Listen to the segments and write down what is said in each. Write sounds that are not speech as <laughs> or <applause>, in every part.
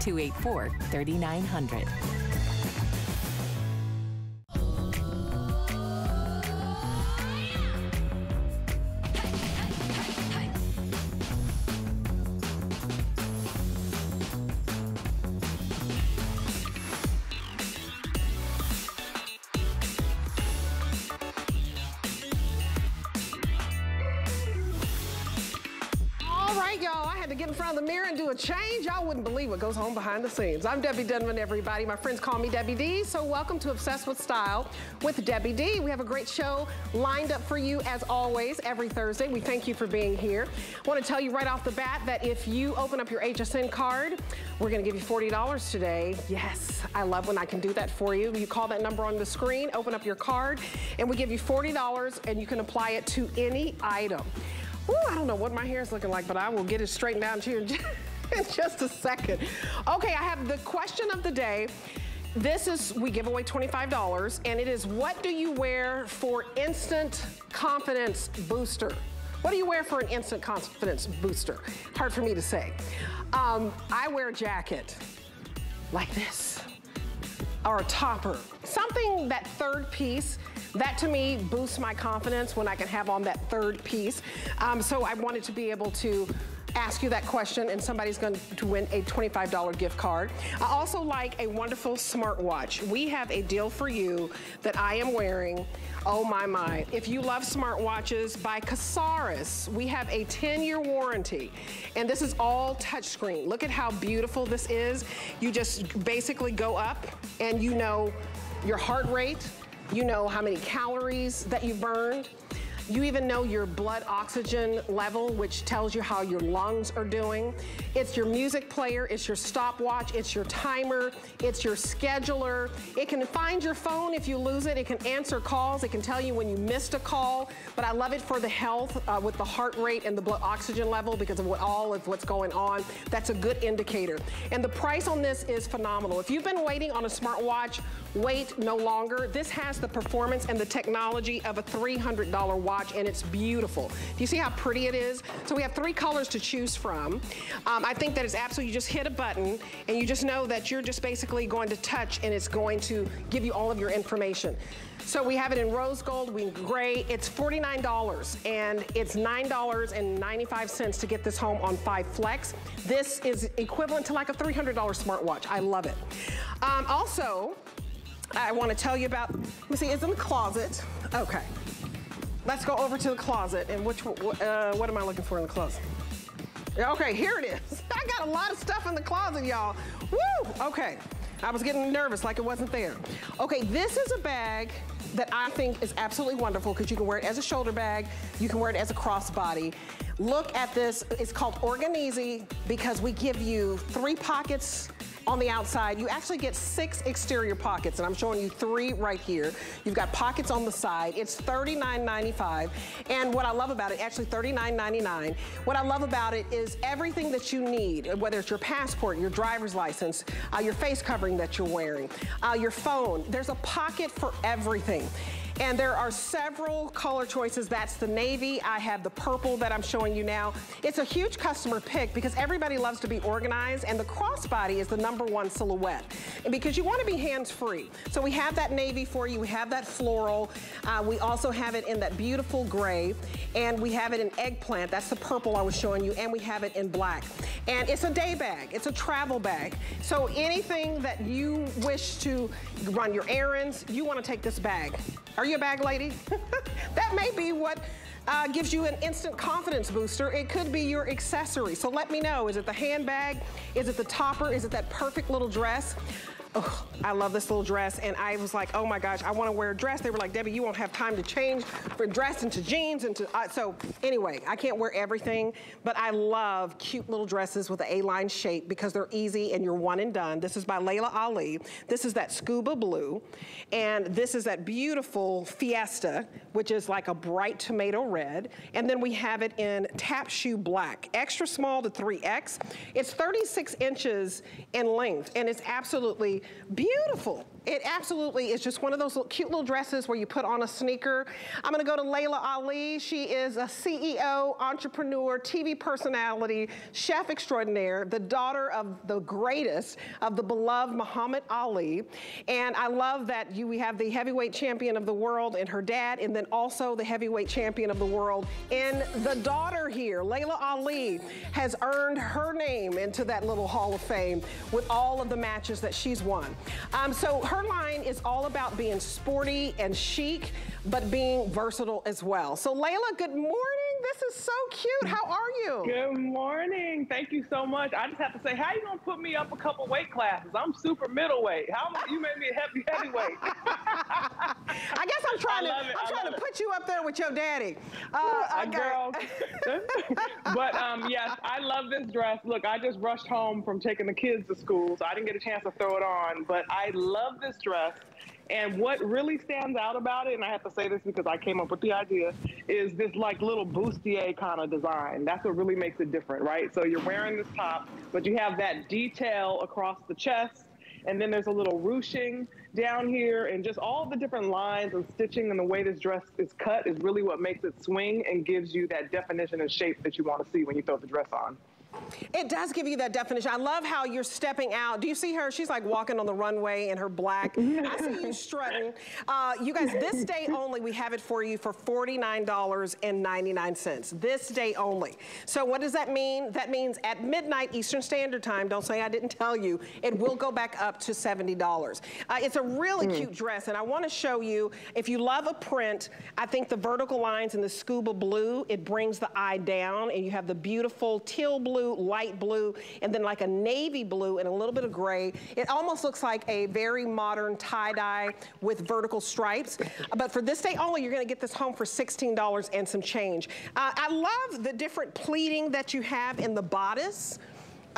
284 3900. Y'all wouldn't believe what goes on behind the scenes. I'm Debbie Denmon, everybody. My friends call me Debbie D, so welcome to Obsessed with Style with Debbie D. We have a great show lined up for you as always every Thursday. We thank you for being here. I want to tell you right off the bat that if you open up your HSN card, we're going to give you $40 today. Yes, I love when I can do that for you. You call that number on the screen, open up your card, and we give you $40 and you can apply it to any item. Ooh, I don't know what my hair is looking like, but I will get it straightened out here <laughs> in just a second. Okay, I have the question of the day. This is, we give away $25, and it is what do you wear for instant confidence booster? What do you wear for an instant confidence booster? Hard for me to say. Um, I wear a jacket like this, or a topper. Something, that third piece, that to me boosts my confidence when I can have on that third piece. Um, so I wanted to be able to ask you that question and somebody's going to win a $25 gift card. I also like a wonderful smartwatch. We have a deal for you that I am wearing. Oh my, my. If you love smartwatches by Casares, we have a 10-year warranty. And this is all touchscreen. Look at how beautiful this is. You just basically go up and you know your heart rate, you know how many calories that you've burned, you even know your blood oxygen level, which tells you how your lungs are doing. It's your music player, it's your stopwatch, it's your timer, it's your scheduler. It can find your phone if you lose it. It can answer calls. It can tell you when you missed a call. But I love it for the health uh, with the heart rate and the blood oxygen level because of what all of what's going on. That's a good indicator. And the price on this is phenomenal. If you've been waiting on a smartwatch, wait no longer. This has the performance and the technology of a $300 watch and it's beautiful. Do you see how pretty it is? So we have three colors to choose from. Um, I think that it's absolutely, you just hit a button and you just know that you're just basically going to touch and it's going to give you all of your information. So we have it in rose gold, we gray. It's $49 and it's $9.95 to get this home on 5 Flex. This is equivalent to like a $300 smartwatch. I love it. Um, also, I want to tell you about, let me see, it's in the closet. Okay. Let's go over to the closet. And which, uh, what am I looking for in the closet? Okay, here it is. <laughs> I got a lot of stuff in the closet, y'all. Woo! Okay. I was getting nervous like it wasn't there. Okay, this is a bag that I think is absolutely wonderful because you can wear it as a shoulder bag, you can wear it as a crossbody. Look at this, it's called Organizi because we give you three pockets on the outside. You actually get six exterior pockets, and I'm showing you three right here. You've got pockets on the side. It's $39.95, and what I love about it, actually $39.99, what I love about it is everything that you need, whether it's your passport, your driver's license, uh, your face covering that you're wearing, uh, your phone, there's a pocket for everything. And there are several color choices. That's the navy. I have the purple that I'm showing you now. It's a huge customer pick because everybody loves to be organized and the crossbody is the number one silhouette. And because you want to be hands-free. So we have that navy for you. We have that floral. Uh, we also have it in that beautiful gray. And we have it in eggplant. That's the purple I was showing you. And we have it in black. And it's a day bag. It's a travel bag. So anything that you wish to run your errands, you want to take this bag. Are you a bag lady? <laughs> that may be what uh, gives you an instant confidence booster. It could be your accessory. So let me know, is it the handbag? Is it the topper? Is it that perfect little dress? Oh, I love this little dress. And I was like, oh my gosh, I wanna wear a dress. They were like, Debbie, you won't have time to change from dress into jeans. into uh, So anyway, I can't wear everything, but I love cute little dresses with an A-line shape because they're easy and you're one and done. This is by Laila Ali. This is that scuba blue. And this is that beautiful Fiesta, which is like a bright tomato red. And then we have it in tap shoe black, extra small to 3X. It's 36 inches in length and it's absolutely beautiful. It absolutely is just one of those little, cute little dresses where you put on a sneaker. I'm gonna go to Laila Ali. She is a CEO, entrepreneur, TV personality, chef extraordinaire, the daughter of the greatest of the beloved Muhammad Ali. And I love that you, we have the heavyweight champion of the world and her dad, and then also the heavyweight champion of the world and the daughter here. Laila Ali has earned her name into that little Hall of Fame with all of the matches that she's won. Um, so her her line is all about being sporty and chic, but being versatile as well. So Laila, good morning. This is so cute. How are you? Good morning. Thank you so much. I just have to say, how you gonna put me up a couple weight classes? I'm super middleweight. How you made me a heavy heavyweight? <laughs> <laughs> I guess I'm trying to I'm trying to put you up there with your daddy. Uh, uh girl. <laughs> but um, yes, I love this dress. Look, I just rushed home from taking the kids to school, so I didn't get a chance to throw it on. But I love this dress. And what really stands out about it, and I have to say this because I came up with the idea, is this like little bustier kind of design. That's what really makes it different, right? So you're wearing this top, but you have that detail across the chest, and then there's a little ruching down here, and just all the different lines and stitching and the way this dress is cut is really what makes it swing and gives you that definition and shape that you want to see when you throw the dress on. It does give you that definition. I love how you're stepping out. Do you see her? She's like walking on the runway in her black. I see you <laughs> strutting. Uh, you guys, this day only, we have it for you for $49.99. This day only. So what does that mean? That means at midnight Eastern Standard Time, don't say I didn't tell you, it will go back up to $70. Uh, it's a really mm. cute dress, and I want to show you, if you love a print, I think the vertical lines in the scuba blue, it brings the eye down, and you have the beautiful teal blue light blue, and then like a navy blue and a little bit of gray. It almost looks like a very modern tie-dye with vertical stripes. But for this day only, you're gonna get this home for $16 and some change. Uh, I love the different pleating that you have in the bodice.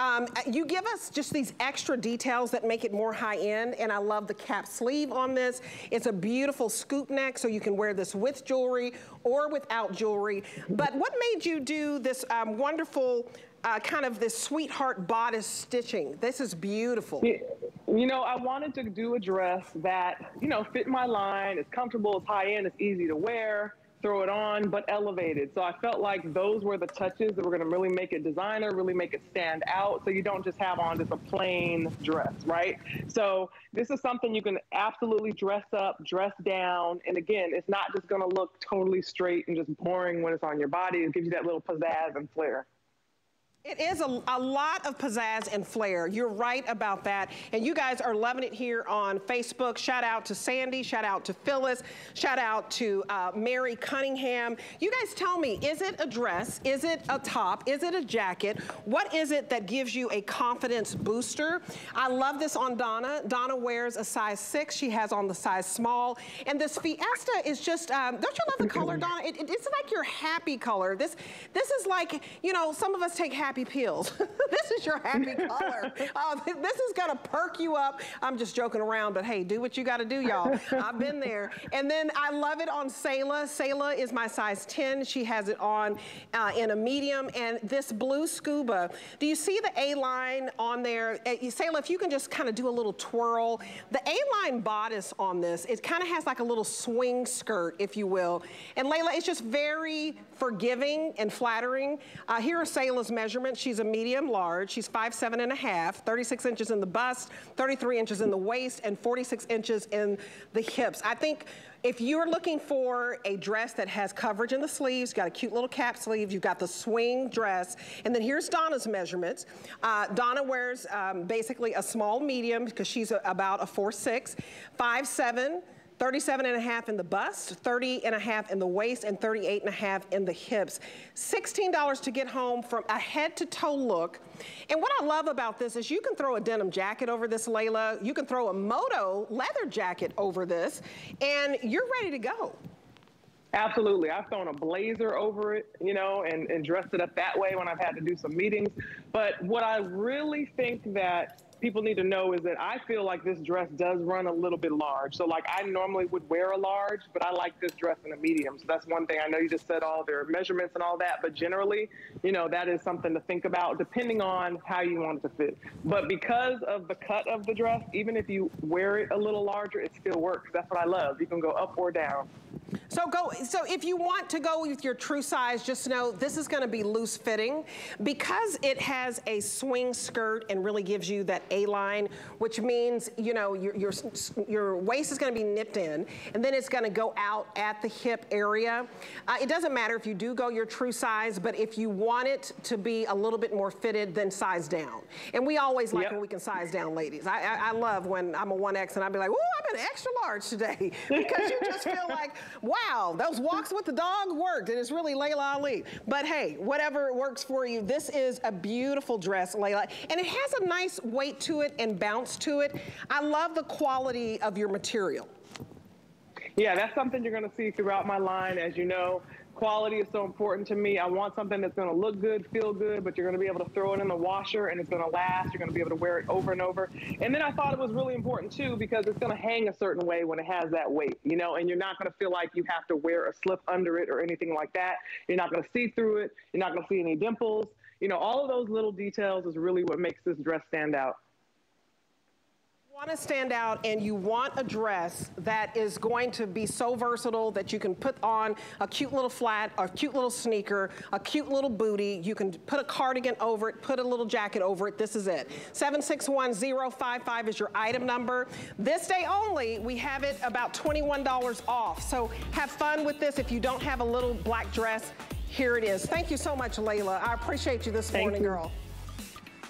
Um, you give us just these extra details that make it more high end, and I love the cap sleeve on this. It's a beautiful scoop neck, so you can wear this with jewelry or without jewelry. But what made you do this um, wonderful uh, kind of this sweetheart bodice stitching. This is beautiful. You know, I wanted to do a dress that, you know, fit my line, it's comfortable, it's high end, it's easy to wear, throw it on, but elevated. So I felt like those were the touches that were gonna really make it designer, really make it stand out. So you don't just have on just a plain dress, right? So this is something you can absolutely dress up, dress down. And again, it's not just gonna look totally straight and just boring when it's on your body. It gives you that little pizzazz and flair. It is a, a, lot of pizzazz and flair. You're right about that. And you guys are loving it here on Facebook. Shout out to Sandy. Shout out to Phyllis. Shout out to uh, Mary Cunningham. You guys tell me, is it a dress? Is it a top? Is it a jacket? What is it that gives you a confidence booster? I love this on Donna. Donna wears a size six. She has on the size small. And this Fiesta is just, um, don't you love the color, Donna? It, it, it's like your happy color. This, this is like, you know, some of us take happy happy pills. <laughs> this is your happy color. <laughs> Uh, this is gonna perk you up. I'm just joking around, but hey, do what you gotta do, y'all. I've been there. And then I love it on Selah. Selah is my size 10. She has it on uh, in a medium. And this blue scuba, do you see the A-line on there? Uh, Selah, if you can just kind of do a little twirl. The A-line bodice on this, it kind of has like a little swing skirt, if you will. And Laila, it's just very forgiving and flattering. Uh, here are Selah's measurements. She's a medium large. She's five seven and a half, 36 inches in the bust, 33 inches in the waist, and 46 inches in the hips. I think if you're looking for a dress that has coverage in the sleeves, got a cute little cap sleeve, you've got the swing dress, and then here's Donna's measurements. Uh, Donna wears um, basically a small medium because she's a, about a 4'6", 5'7", 37 and a half in the bust, 30 and a half in the waist, and 38 and a half in the hips. $16 to get home from a head to toe look. And what I love about this is you can throw a denim jacket over this, Laila. You can throw a moto leather jacket over this, and you're ready to go. Absolutely. I've thrown a blazer over it, you know, and, and dressed it up that way when I've had to do some meetings. But what I really think that people need to know is that I feel like this dress does run a little bit large. So like I normally would wear a large, but I like this dress in a medium. So that's one thing. I know you just said all their measurements and all that, but generally, you know, that is something to think about depending on how you want it to fit. But because of the cut of the dress, even if you wear it a little larger, it still works. That's what I love. You can go up or down. So go. So if you want to go with your true size, just know this is going to be loose fitting because it has a swing skirt and really gives you that A-line, which means you know your your your waist is going to be nipped in, and then it's going to go out at the hip area. Uh, it doesn't matter if you do go your true size, but if you want it to be a little bit more fitted, then size down. And we always like yep. when we can size down, ladies. I, I, I love when I'm a 1X and I'd be like, oh, I'm an extra large today <laughs> because you just feel like wow, those walks with the dog worked, and it's really Laila Ali. But hey, whatever works for you, this is a beautiful dress, Laila. and it has a nice weight to it and bounce to it. I love the quality of your material. Yeah, that's something you're gonna see throughout my line. As you know, quality is so important to me. I want something that's going to look good, feel good, but you're going to be able to throw it in the washer and it's going to last. You're going to be able to wear it over and over. And then I thought it was really important too because it's going to hang a certain way when it has that weight, you know, and you're not going to feel like you have to wear a slip under it or anything like that. You're not going to see through it. You're not going to see any dimples. You know, all of those little details is really what makes this dress stand out want to stand out and you want a dress that is going to be so versatile that you can put on a cute little flat, a cute little sneaker, a cute little booty. You can put a cardigan over it, put a little jacket over it. This is it. 761055 is your item number. This day only, we have it about $21 off. So have fun with this. If you don't have a little black dress, here it is. Thank you so much, Laila. I appreciate you this Thank morning, you. girl.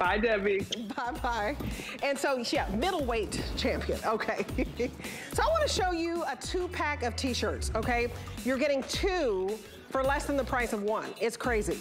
Bye, Debbie. Bye-bye. And so, yeah, middleweight champion, okay. <laughs> so I want to show you a two-pack of t-shirts, okay? You're getting two for less than the price of one. It's crazy.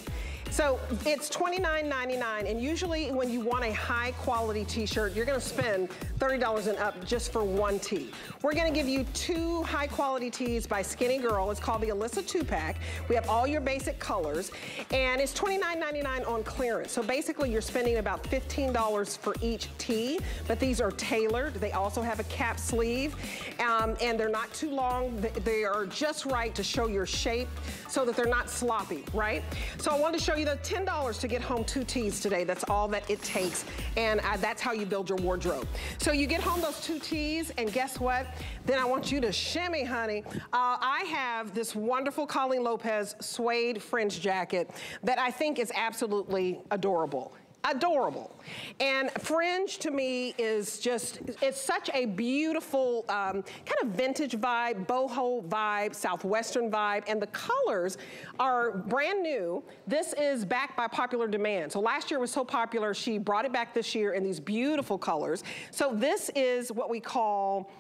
So it's $29.99, and usually when you want a high quality t-shirt, you're gonna spend $30 and up just for one tee. We're gonna give you two high quality tees by Skinny Girl. It's called the Alyssa two pack. We have all your basic colors, and it's $29.99 on clearance. So basically you're spending about $15 for each tee, but these are tailored. They also have a cap sleeve, um, and they're not too long. They are just right to show your shape so that they're not sloppy, right? So I wanted to show you the $10 to get home two tees today. That's all that it takes. And uh, that's how you build your wardrobe. So you get home those two tees and guess what? Then I want you to shimmy, honey. Uh, I have this wonderful Colleen Lopez suede fringe jacket that I think is absolutely adorable adorable. And fringe to me is just, it's such a beautiful um, kind of vintage vibe, boho vibe, southwestern vibe, and the colors are brand new. This is backed by popular demand. So last year was so popular, she brought it back this year in these beautiful colors. So this is what we call,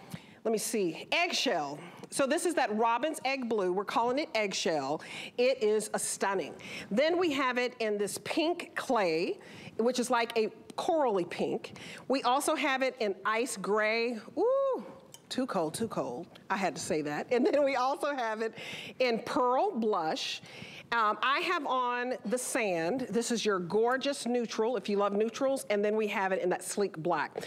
let me see, eggshell. So this is that Robin's Egg Blue. We're calling it eggshell. It is a stunning. Then we have it in this pink clay which is like a corally pink. We also have it in ice gray. Ooh, too cold, too cold. I had to say that. <laughs> And then we also have it in pearl blush. Um, I have on the sand. This is your gorgeous neutral, if you love neutrals. And then we have it in that sleek black.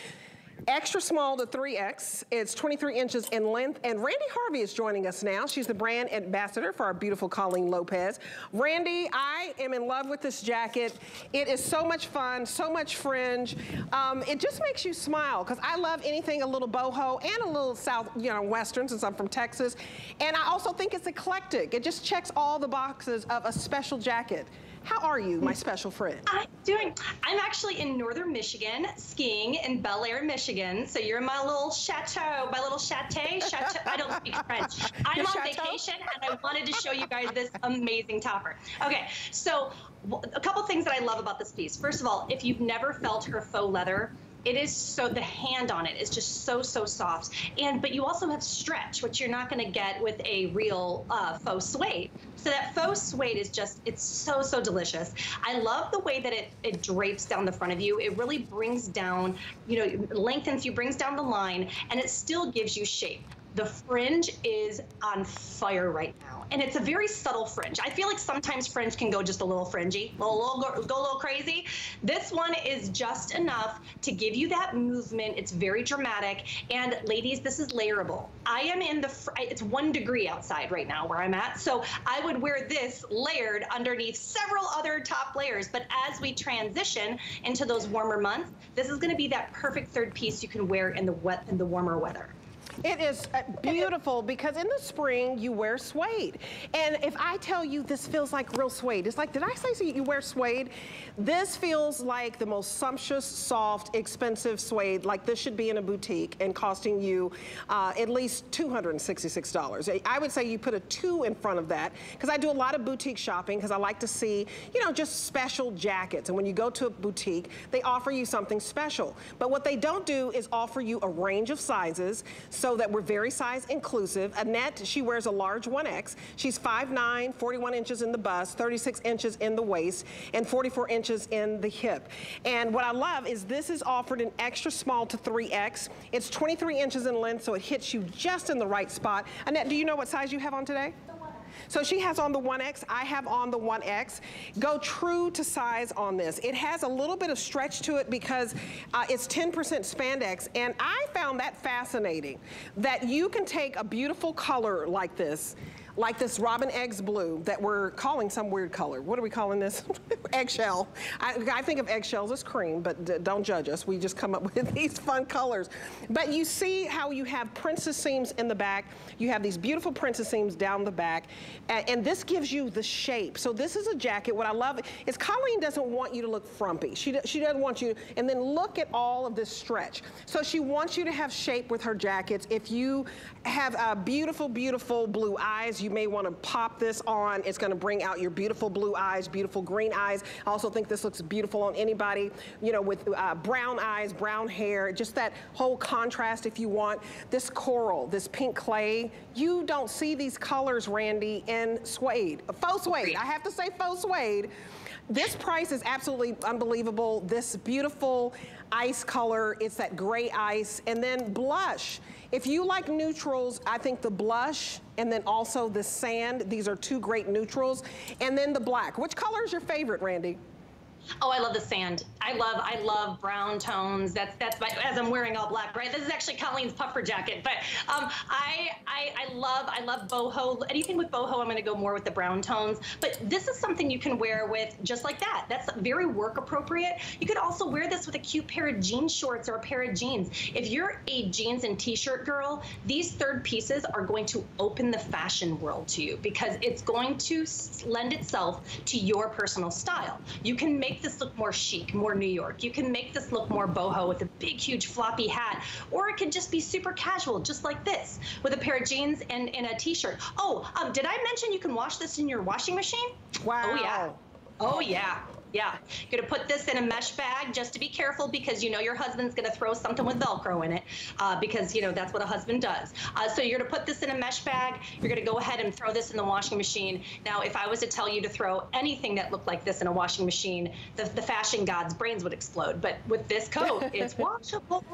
Extra small to 3X. It's 23 inches in length. And Randy Harvey is joining us now. She's the brand ambassador for our beautiful Colleen Lopez. Randy, I am in love with this jacket. It is so much fun, so much fringe. Um, it just makes you smile because I love anything a little boho and a little south, you know, western since I'm from Texas. And I also think it's eclectic. It just checks all the boxes of a special jacket. How are you, my special friend? I'm doing. I'm actually in northern Michigan, skiing in Bellaire, Michigan. So you're in my little chateau, my little chateau. chateau I don't speak French. <laughs> I'm Your on chateau? vacation, and I wanted to show you guys this amazing topper. Okay, so a couple things that I love about this piece. First of all, if you've never felt her faux leather, it is so the hand on it is just so so soft. And but you also have stretch which you're not going to get with a real uh, faux suede. So that faux suede is just it's so so delicious. I love the way that it, it drapes down the front of you. It really brings down you know lengthens you brings down the line and it still gives you shape The fringe is on fire right now. And it's a very subtle fringe. I feel like sometimes fringe can go just a little fringy, a little, go, go a little crazy. This one is just enough to give you that movement. It's very dramatic. And ladies, this is layerable. I am in the, it's one degree outside right now where I'm at. So I would wear this layered underneath several other top layers. But as we transition into those warmer months, this is gonna be that perfect third piece you can wear in the wet in the warmer weather. It is uh, beautiful because in the spring you wear suede. And if I tell you this feels like real suede, it's like, did I say so you wear suede? This feels like the most sumptuous, soft, expensive suede. Like this should be in a boutique and costing you uh, at least $266. I would say you put a two in front of that because I do a lot of boutique shopping because I like to see, you know, just special jackets. And when you go to a boutique, they offer you something special. But what they don't do is offer you a range of sizes that we're very size inclusive. Annette, she wears a large 1X. She's 5'9", 41 inches in the bust, 36 inches in the waist, and 44 inches in the hip. And what I love is this is offered in extra small to 3X. It's 23 inches in length, so it hits you just in the right spot. Annette, do you know what size you have on today? So she has on the 1X, I have on the 1X. Go true to size on this. It has a little bit of stretch to it because uh, it's 10% spandex, and I found that fascinating, that you can take a beautiful color like this, like this robin eggs blue that we're calling some weird color. What are we calling this? <laughs> Eggshell. I, I, think of eggshells as cream, but don't judge us. We just come up <laughs> with these fun colors. But you see how you have princess seams in the back. You have these beautiful princess seams down the back. And, and this gives you the shape. So this is a jacket. What I love is Colleen doesn't want you to look frumpy. She, she doesn't want you, and then look at all of this stretch. So she wants you to have shape with her jackets. If you have uh, beautiful, beautiful blue eyes, you may want to pop this on. It's going to bring out your beautiful blue eyes, beautiful green eyes. I also think this looks beautiful on anybody, you know, with uh, brown eyes, brown hair, just that whole contrast if you want. This coral, this pink clay, you don't see these colors, Randy, in suede. Faux suede. I have to say faux suede. This price is absolutely unbelievable. This beautiful ice color, it's that gray ice. And then blush. If you like neutrals, I think the blush and then also the sand, these are two great neutrals. And then the black. Which color is your favorite, Randy? Oh, I love the sand. I love I love brown tones. That's that's my as I'm wearing all black, right? This is actually Colleen's puffer jacket. But um, I, I I love I love boho. Anything with boho, I'm going to go more with the brown tones. But this is something you can wear with just like that. That's very work appropriate. You could also wear this with a cute pair of jean shorts or a pair of jeans. If you're a jeans and t-shirt girl, these third pieces are going to open the fashion world to you because it's going to lend itself to your personal style. You can make make this look more chic, more New York. You can make this look more boho with a big, huge floppy hat, or it could just be super casual, just like this, with a pair of jeans and, and a t-shirt. Oh, um, did I mention you can wash this in your washing machine? Wow. Oh, yeah. Oh, yeah. Yeah, you're gonna put this in a mesh bag just to be careful because you know your husband's gonna throw something with Velcro in it uh, because you know that's what a husband does. Uh, so you're gonna put this in a mesh bag. You're gonna go ahead and throw this in the washing machine. Now, if I was to tell you to throw anything that looked like this in a washing machine, the, the fashion god's brains would explode. But with this coat, <laughs> it's washable.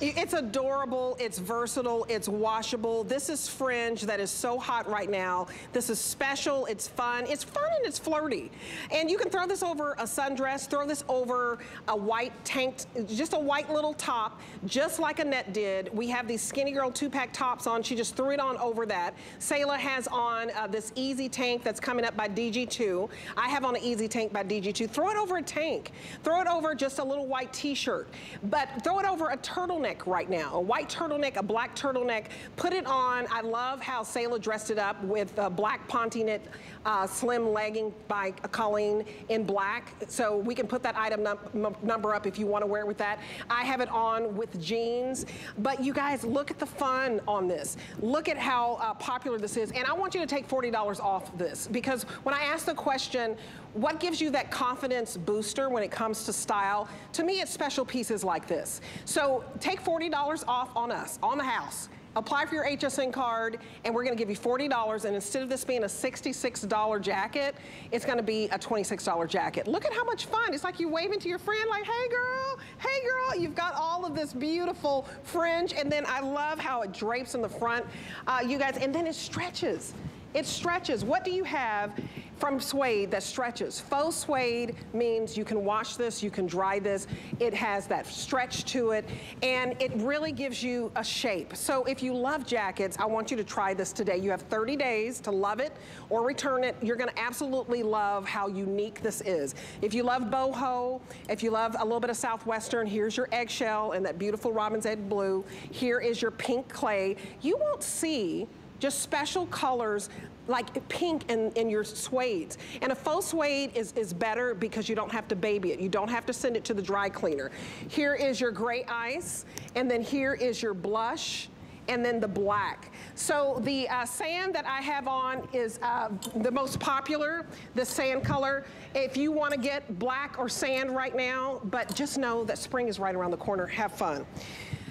It's adorable. It's versatile. It's washable. This is fringe that is so hot right now. This is special. It's fun. It's fun and it's flirty. And you can throw this over a sundress, throw this over a white tank, just a white little top, just like Annette did. We have these Skinny Girl two-pack tops on. She just threw it on over that. Selah has on uh, this Easy Tank that's coming up by DG2. I have on an Easy Tank by DG2. Throw it over a tank. Throw it over just a little white t-shirt. But throw it over a turtleneck right now. A white turtleneck, a black turtleneck. Put it on. I love how Selah dressed it up with a black ponte knit uh, slim legging by Colleen in black. So we can put that item num number up if you want to wear it with that. I have it on with jeans. But you guys, look at the fun on this. Look at how uh, popular this is. And I want you to take $40 off this because when I asked the question, what gives you that confidence booster when it comes to style? To me, it's special pieces like this. So take $40 off on us, on the house apply for your HSN card, and we're gonna give you $40, and instead of this being a $66 jacket, it's gonna be a $26 jacket. Look at how much fun. It's like you're waving to your friend like, hey girl, hey girl, you've got all of this beautiful fringe. And then I love how it drapes in the front, uh, you guys. And then it stretches. It stretches. What do you have from suede that stretches? Faux suede means you can wash this, you can dry this. It has that stretch to it, and it really gives you a shape. So if you love jackets, I want you to try this today. You have 30 days to love it or return it. You're gonna absolutely love how unique this is. If you love boho, if you love a little bit of Southwestern, here's your eggshell and that beautiful robin's egg blue. Here is your pink clay. You won't see just special colors like pink in, in your suede. And a faux suede is, is better because you don't have to baby it. You don't have to send it to the dry cleaner. Here is your gray ice, and then here is your blush, and then the black. So the uh, sand that I have on is uh, the most popular, the sand color. If you wanna get black or sand right now, but just know that spring is right around the corner, have fun.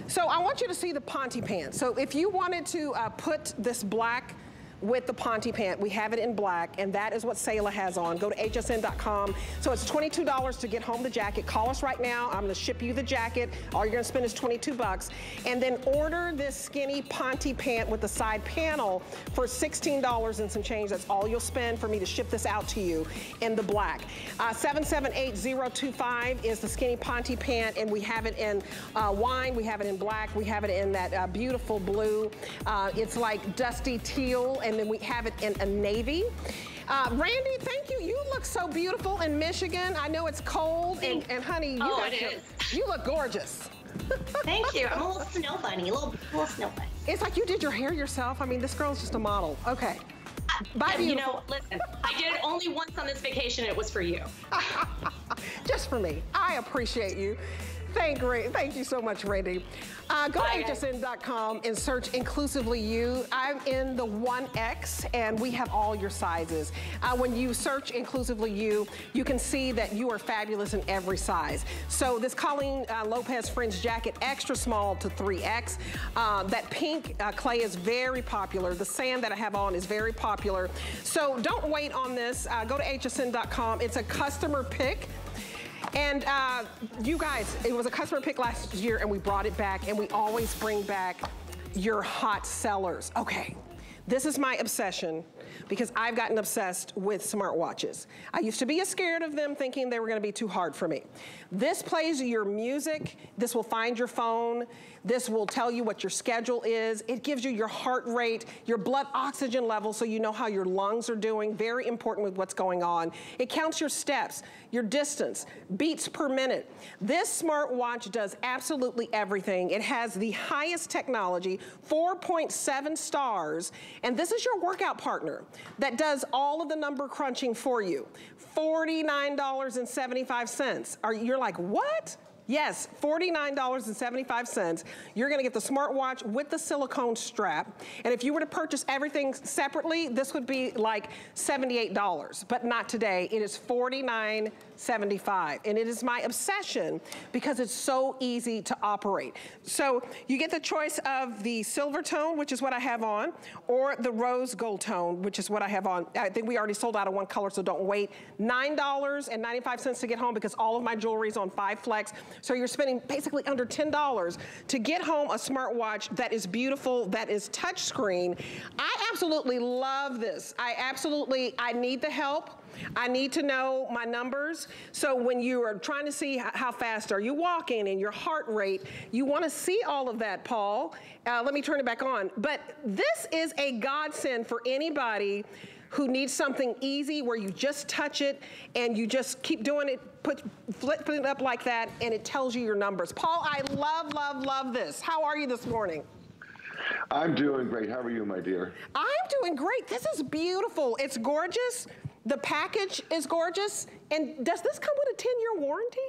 So I want you to see the Ponte pants. So if you wanted to uh, put this black with the Ponte pant. We have it in black, and that is what Selah has on. Go to hsn.com. So it's $22 to get home the jacket. Call us right now. I'm gonna ship you the jacket. All you're gonna spend is 22 bucks. And then order this skinny Ponte pant with the side panel for $16 and some change. That's all you'll spend for me to ship this out to you in the black. Uh, 778025 is the skinny Ponte pant, and we have it in uh, wine, we have it in black, we have it in that uh, beautiful blue. Uh, it's like dusty teal and then we have it in a navy. Uh, Randy, thank you. You look so beautiful in Michigan. I know it's cold, and, and honey, you, oh, it is. you look gorgeous. <laughs> Thank you. I'm a little snow bunny, a little, little snow bunny. It's like you did your hair yourself. I mean, this girl's just a model. Okay. Bye, You know, listen, I did it only once on this vacation. It was for you. <laughs> just for me. I appreciate you. Thank, thank you so much, Randy. Uh, go Bye, to hsn.com and search Inclusively You. I'm in the 1X and we have all your sizes. Uh, when you search Inclusively You, you can see that you are fabulous in every size. So this Colleen uh, Lopez fringe jacket, extra small to 3X. Uh, that pink uh, clay is very popular. The sand that I have on is very popular. So don't wait on this. Uh, go to hsn.com. It's a customer pick. And uh, you guys, it was a customer pick last year and we brought it back and we always bring back your hot sellers. Okay, this is my obsession because I've gotten obsessed with smartwatches. I used to be scared of them thinking they were gonna be too hard for me. This plays your music, this will find your phone, this will tell you what your schedule is. It gives you your heart rate, your blood oxygen level so you know how your lungs are doing. Very important with what's going on. It counts your steps, your distance, beats per minute. This smartwatch does absolutely everything. It has the highest technology, 4.7 stars, and this is your workout partner that does all of the number crunching for you. $49.75. Are You're like, what? Yes, $49.75. You're gonna get the smartwatch with the silicone strap. And if you were to purchase everything separately, this would be like $78, but not today. It is $49 75. And it is my obsession because it's so easy to operate. So you get the choice of the silver tone, which is what I have on, or the rose gold tone, which is what I have on. I think we already sold out of one color, so don't wait. $9.95 to get home because all of my jewelry is on five flex. So you're spending basically under $10 to get home a smartwatch that is beautiful, that is touchscreen. I absolutely love this. I absolutely, I need the help. I need to know my numbers. So when you are trying to see how fast are you walking and your heart rate, you want to see all of that, Paul. Uh, let me turn it back on. But this is a godsend for anybody who needs something easy where you just touch it and you just keep doing it, put, flip it up like that, and it tells you your numbers. Paul, I love, love, love this. How are you this morning? I'm doing great. How are you, my dear? I'm doing great. This is beautiful. It's gorgeous. The package is gorgeous. And does this come with a 10-year warranty?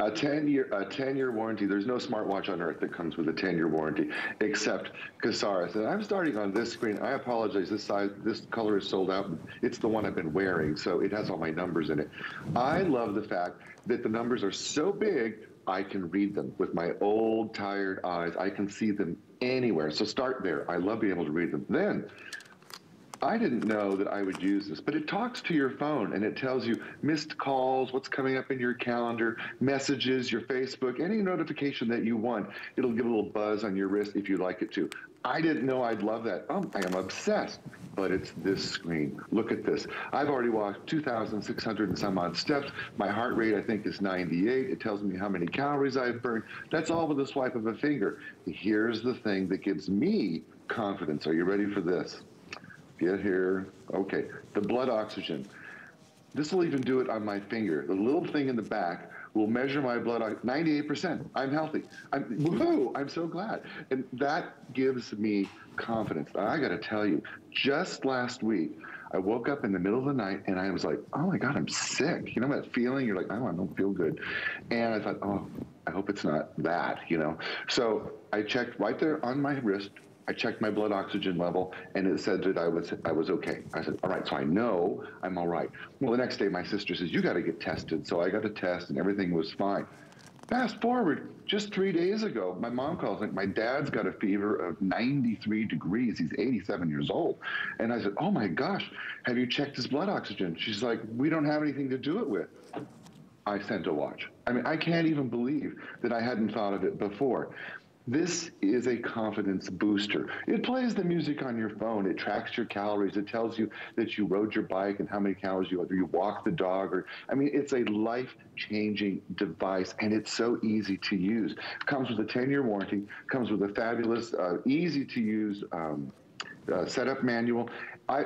A 10 year a 10 year warranty. There's no smartwatch on earth that comes with a 10 year warranty except Casares. And I'm starting on this screen. I apologize. This size, this color is sold out. It's the one I've been wearing, so it has all my numbers in it. I love the fact that the numbers are so big. I can read them with my old tired eyes. I can see them anywhere. So start there. I love being able to read them. Then I didn't know that I would use this, but it talks to your phone and it tells you missed calls, what's coming up in your calendar, messages, your Facebook, any notification that you want. It'll give a little buzz on your wrist if you'd like it to. I didn't know I'd love that. Oh, I am obsessed. But it's this screen. Look at this. I've already walked 2,600 and some odd steps. My heart rate, I think, is 98. It tells me how many calories I've burned. That's all with a swipe of a finger. Here's the thing that gives me confidence. Are you ready for this? Get here. Okay. The blood oxygen. This will even do it on my finger. The little thing in the back will measure my blood oxygen. 98%. I'm healthy. I'm woohoo! I'm so glad. And that gives me confidence. I got to tell you, just last week, I woke up in the middle of the night and I was like, oh my God, I'm sick. You know that feeling? You're like, oh, I don't feel good. And I thought, oh, I hope it's not that, you know? So I checked right there on my wrist, I checked my blood oxygen level and it said that I was I was okay. I said, all right, so I know I'm all right. Well, the next day my sister says, you got to get tested. So I got a test and everything was fine. Fast forward, just three days ago, my mom calls like my dad's got a fever of 93 degrees. He's 87 years old. And I said, oh my gosh, have you checked his blood oxygen? She's like, we don't have anything to do it with. I sent a watch. I mean, I can't even believe that I hadn't thought of it before. This is a confidence booster. It plays the music on your phone. It tracks your calories. It tells you that you rode your bike and how many calories you or you walked the dog. Or I mean, it's a life-changing device, and it's so easy to use. Comes with a 10-year warranty. Comes with a fabulous, uh, easy-to-use um, uh, setup manual. I,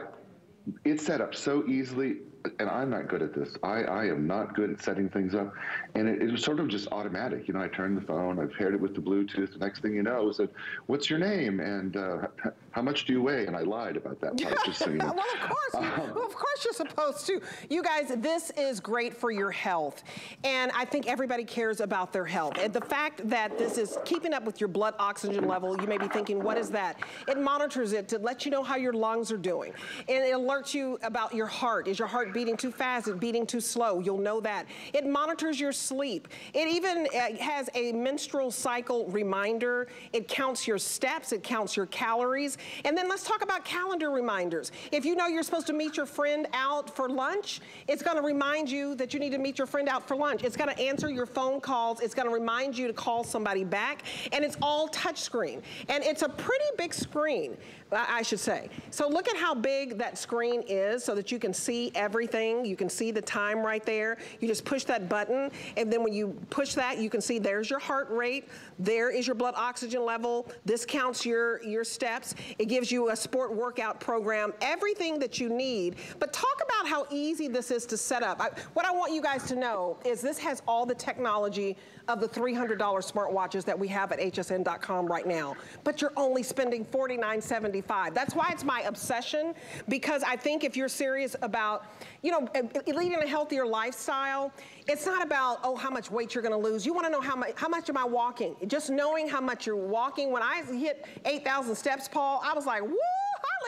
it's set up so easily and I'm not good at this. I, I am not good at setting things up. And it, it, was sort of just automatic. You know, I turned the phone, I paired it with the Bluetooth. The next thing you know, it said, What's your name? And uh, <laughs> how much do you weigh? And I lied about that part, just so you know. <laughs> well, of course. Um, well, of course you're supposed to. You guys, this is great for your health. And I think everybody cares about their health. And the fact that this is keeping up with your blood oxygen level, you may be thinking, What is that? It monitors it to let you know how your lungs are doing. And it alerts you about your heart. Is your heart beating too fast, it's beating too slow. You'll know that. It monitors your sleep. It even uh, has a menstrual cycle reminder. It counts your steps, it counts your calories. And then let's talk about calendar reminders. If you know you're supposed to meet your friend out for lunch, it's gonna remind you that you need to meet your friend out for lunch. It's gonna answer your phone calls. It's gonna remind you to call somebody back. And it's all touchscreen. And it's a pretty big screen. I should say. So look at how big that screen is so that you can see everything. You can see the time right there. You just push that button and then when you push that, you can see there's your heart rate, there is your blood oxygen level, this counts your, your steps. It gives you a sport workout program, everything that you need. But talk about how easy this is to set up. I, what I want you guys to know is this has all the technology of the $300 smartwatches that we have at hsn.com right now. But you're only spending $49.75. That's why it's my obsession because I think if you're serious about, you know, leading a healthier lifestyle, it's not about, oh, how much weight you're gonna lose. You wanna know how much, how much am I walking? Just knowing how much you're walking. When I hit 8,000 steps, Paul, I was like, woo!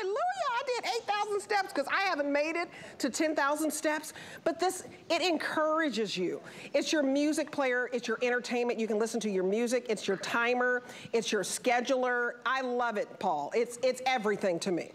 hallelujah, I did 8,000 steps because I haven't made it to 10,000 steps. But this, it encourages you. It's your music player, it's your entertainment. You can listen to your music, it's your timer, it's your scheduler. I love it, Paul. It's, it's everything to me.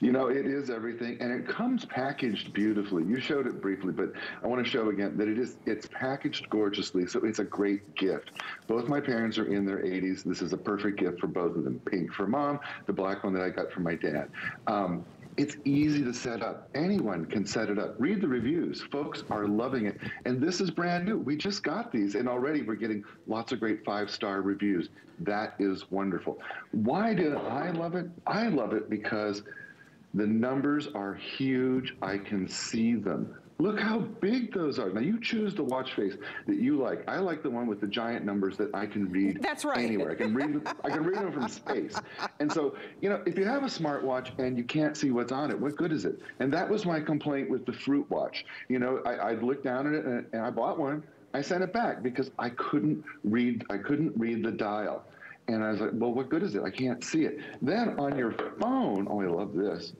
You know, it is everything, and it comes packaged beautifully. You showed it briefly, but I want to show again that it is it's packaged gorgeously, so it's a great gift. Both my parents are in their 80s. This is a perfect gift for both of them. Pink for mom, the black one that I got for my dad. Um, it's easy to set up. Anyone can set it up. Read the reviews. Folks are loving it. And this is brand new. We just got these, and already we're getting lots of great five star reviews. That is wonderful. Why did I love it? I love it because the numbers are huge. I can see them. Look how big those are. Now you choose the watch face that you like. I like the one with the giant numbers that I can read That's right. anywhere. I can read I can read them from <laughs> space. And so, you know, if you have a smartwatch and you can't see what's on it, what good is it? And that was my complaint with the fruit watch. You know, I, I looked down at it and, and I bought one. I sent it back because I couldn't read I couldn't read the dial. And I was like, well, what good is it? I can't see it. Then on your phone, oh, I love this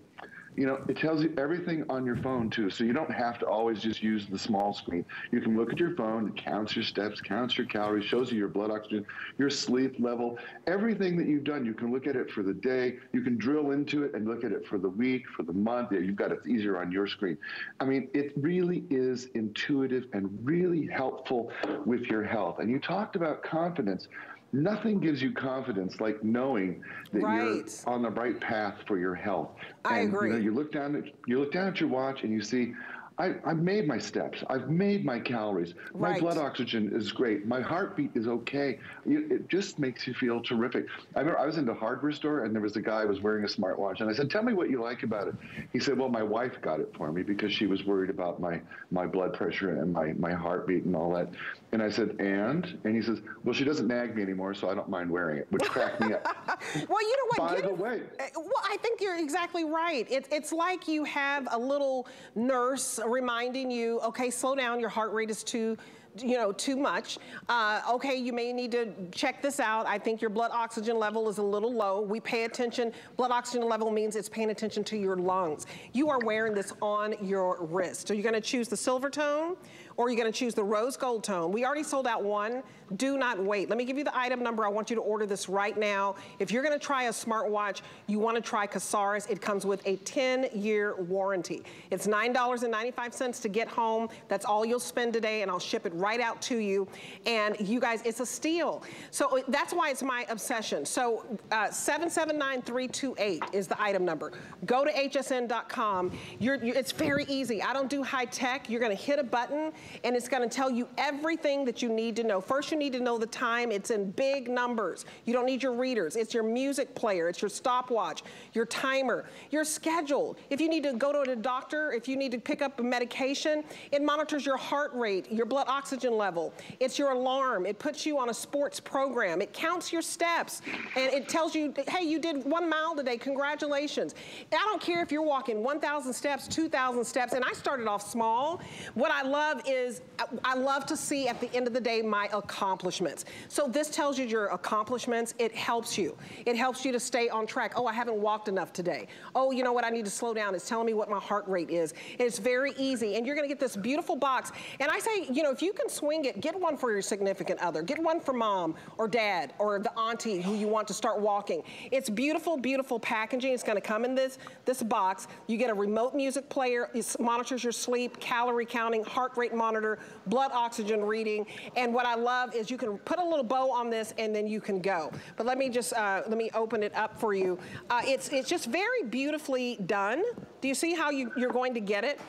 you know, it tells you everything on your phone too. So you don't have to always just use the small screen. You can look at your phone, it counts your steps, counts your calories, shows you your blood oxygen, your sleep level, everything that you've done. You can look at it for the day. You can drill into it and look at it for the week, for the month. Yeah, you've got it easier on your screen. I mean, it really is intuitive and really helpful with your health. And you talked about confidence nothing gives you confidence like knowing that right. you're on the right path for your health. I and, agree. You, know, you look down at you look down at your watch and you see I, have made my steps. I've made my calories. My right. blood oxygen is great. My heartbeat is okay. It just makes you feel terrific. I remember I was in the hardware store and there was a guy who was wearing a smartwatch and I said, "Tell me what you like about it." He said, "Well, my wife got it for me because she was worried about my my blood pressure and my my heartbeat and all that." And I said, "And?" And he says, "Well, she doesn't nag me anymore, so I don't mind wearing it," which cracked me up. <laughs> well, you know what? By the way, well, I think you're exactly right. It, it's like you have a little nurse reminding you, okay, slow down, your heart rate is too you know, too much. Uh, okay, you may need to check this out. I think your blood oxygen level is a little low. We pay attention. Blood oxygen level means it's paying attention to your lungs. You are wearing this on your wrist. Are you gonna choose the silver tone? Or you're gonna choose the rose gold tone. We already sold out one. Do not wait. Let me give you the item number. I want you to order this right now. If you're gonna try a smartwatch, you wanna try Casares. It comes with a 10-year warranty. It's $9.95 to get home. That's all you'll spend today, and I'll ship it right out to you. And you guys, it's a steal. So uh, that's why it's my obsession. So uh, 779328 is the item number. Go to hsn.com. You're, you're, it's very easy. I don't do high tech. You're gonna hit a button and it's gonna tell you everything that you need to know. First, you need to know the time. It's in big numbers. You don't need your readers. It's your music player. It's your stopwatch, your timer, your schedule. If you need to go to a doctor, if you need to pick up a medication, it monitors your heart rate, your blood oxygen level. It's your alarm. It puts you on a sports program. It counts your steps and it tells you, hey, you did one mile today, congratulations. I don't care if you're walking 1,000 steps, 2,000 steps, and I started off small. What I love is is I love to see at the end of the day my accomplishments. So this tells you your accomplishments. It helps you. It helps you to stay on track. Oh, I haven't walked enough today. Oh, you know what? I need to slow down. It's telling me what my heart rate is. It's very easy. And you're going to get this beautiful box. And I say, you know, if you can swing it, get one for your significant other. Get one for mom or dad or the auntie who you want to start walking. It's beautiful, beautiful packaging. It's going to come in this, this box. You get a remote music player. It monitors your sleep, calorie counting, heart rate monitor, blood oxygen reading. And what I love is you can put a little bow on this and then you can go. But let me just, uh, let me open it up for you. Uh, it's, it's just very beautifully done. Do you see how you, you're going to get it?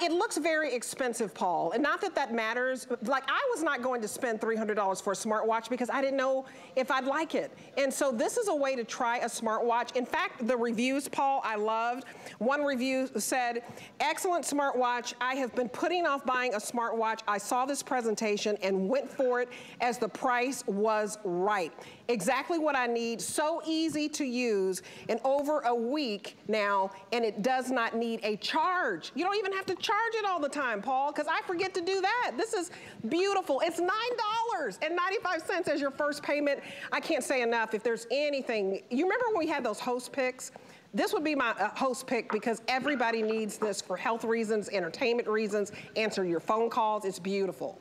It looks very expensive, Paul. And not that that matters. Like, I was not going to spend $300 for a smartwatch because I didn't know if I'd like it. And so this is a way to try a smartwatch. In fact, the reviews, Paul, I loved. One review said, excellent smartwatch. I have been putting off buying a smartwatch. I saw this presentation and went for it as the price was right. Exactly what I need, so easy to use in over a week now, and it does not need a charge. You don't even have to charge it all the time, Paul, because I forget to do that. This is beautiful. It's $9.95 as your first payment. I can't say enough. If there's anything, you remember when we had those host picks? This would be my uh, host pick because everybody needs this for health reasons, entertainment reasons, answer your phone calls. It's beautiful.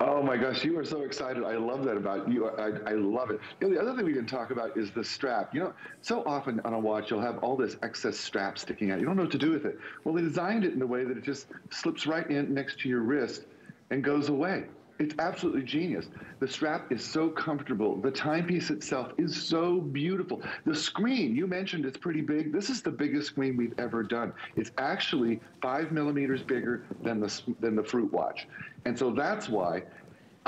Oh my gosh, you are so excited. I love that about you. I, I love it. You know, the other thing we didn't talk about is the strap. You know, so often on a watch, you'll have all this excess strap sticking out. You don't know what to do with it. Well, they designed it in a way that it just slips right in next to your wrist and goes away. It's absolutely genius. The strap is so comfortable. The timepiece itself is so beautiful. The screen, you mentioned it's pretty big. This is the biggest screen we've ever done. It's actually five millimeters bigger than the, than the Fruit Watch. And so that's why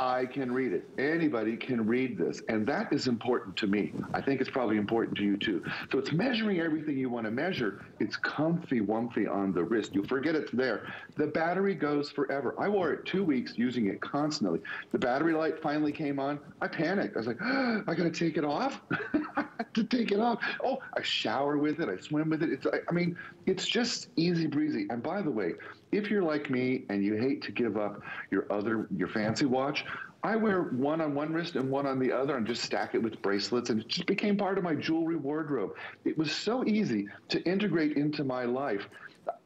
I can read it. Anybody can read this. And that is important to me. I think it's probably important to you too. So it's measuring everything you want to measure. It's comfy wumpy on the wrist. You forget it's there. The battery goes forever. I wore it two weeks using it constantly. The battery light finally came on. I panicked. I was like, oh, <gasps> I got to take it off. <laughs> I have to take it off. Oh, I shower with it. I swim with it. It's, I mean, it's just easy breezy. And by the way, if you're like me and you hate to give up your other your fancy watch, I wear one on one wrist and one on the other and just stack it with bracelets, and it just became part of my jewelry wardrobe. It was so easy to integrate into my life.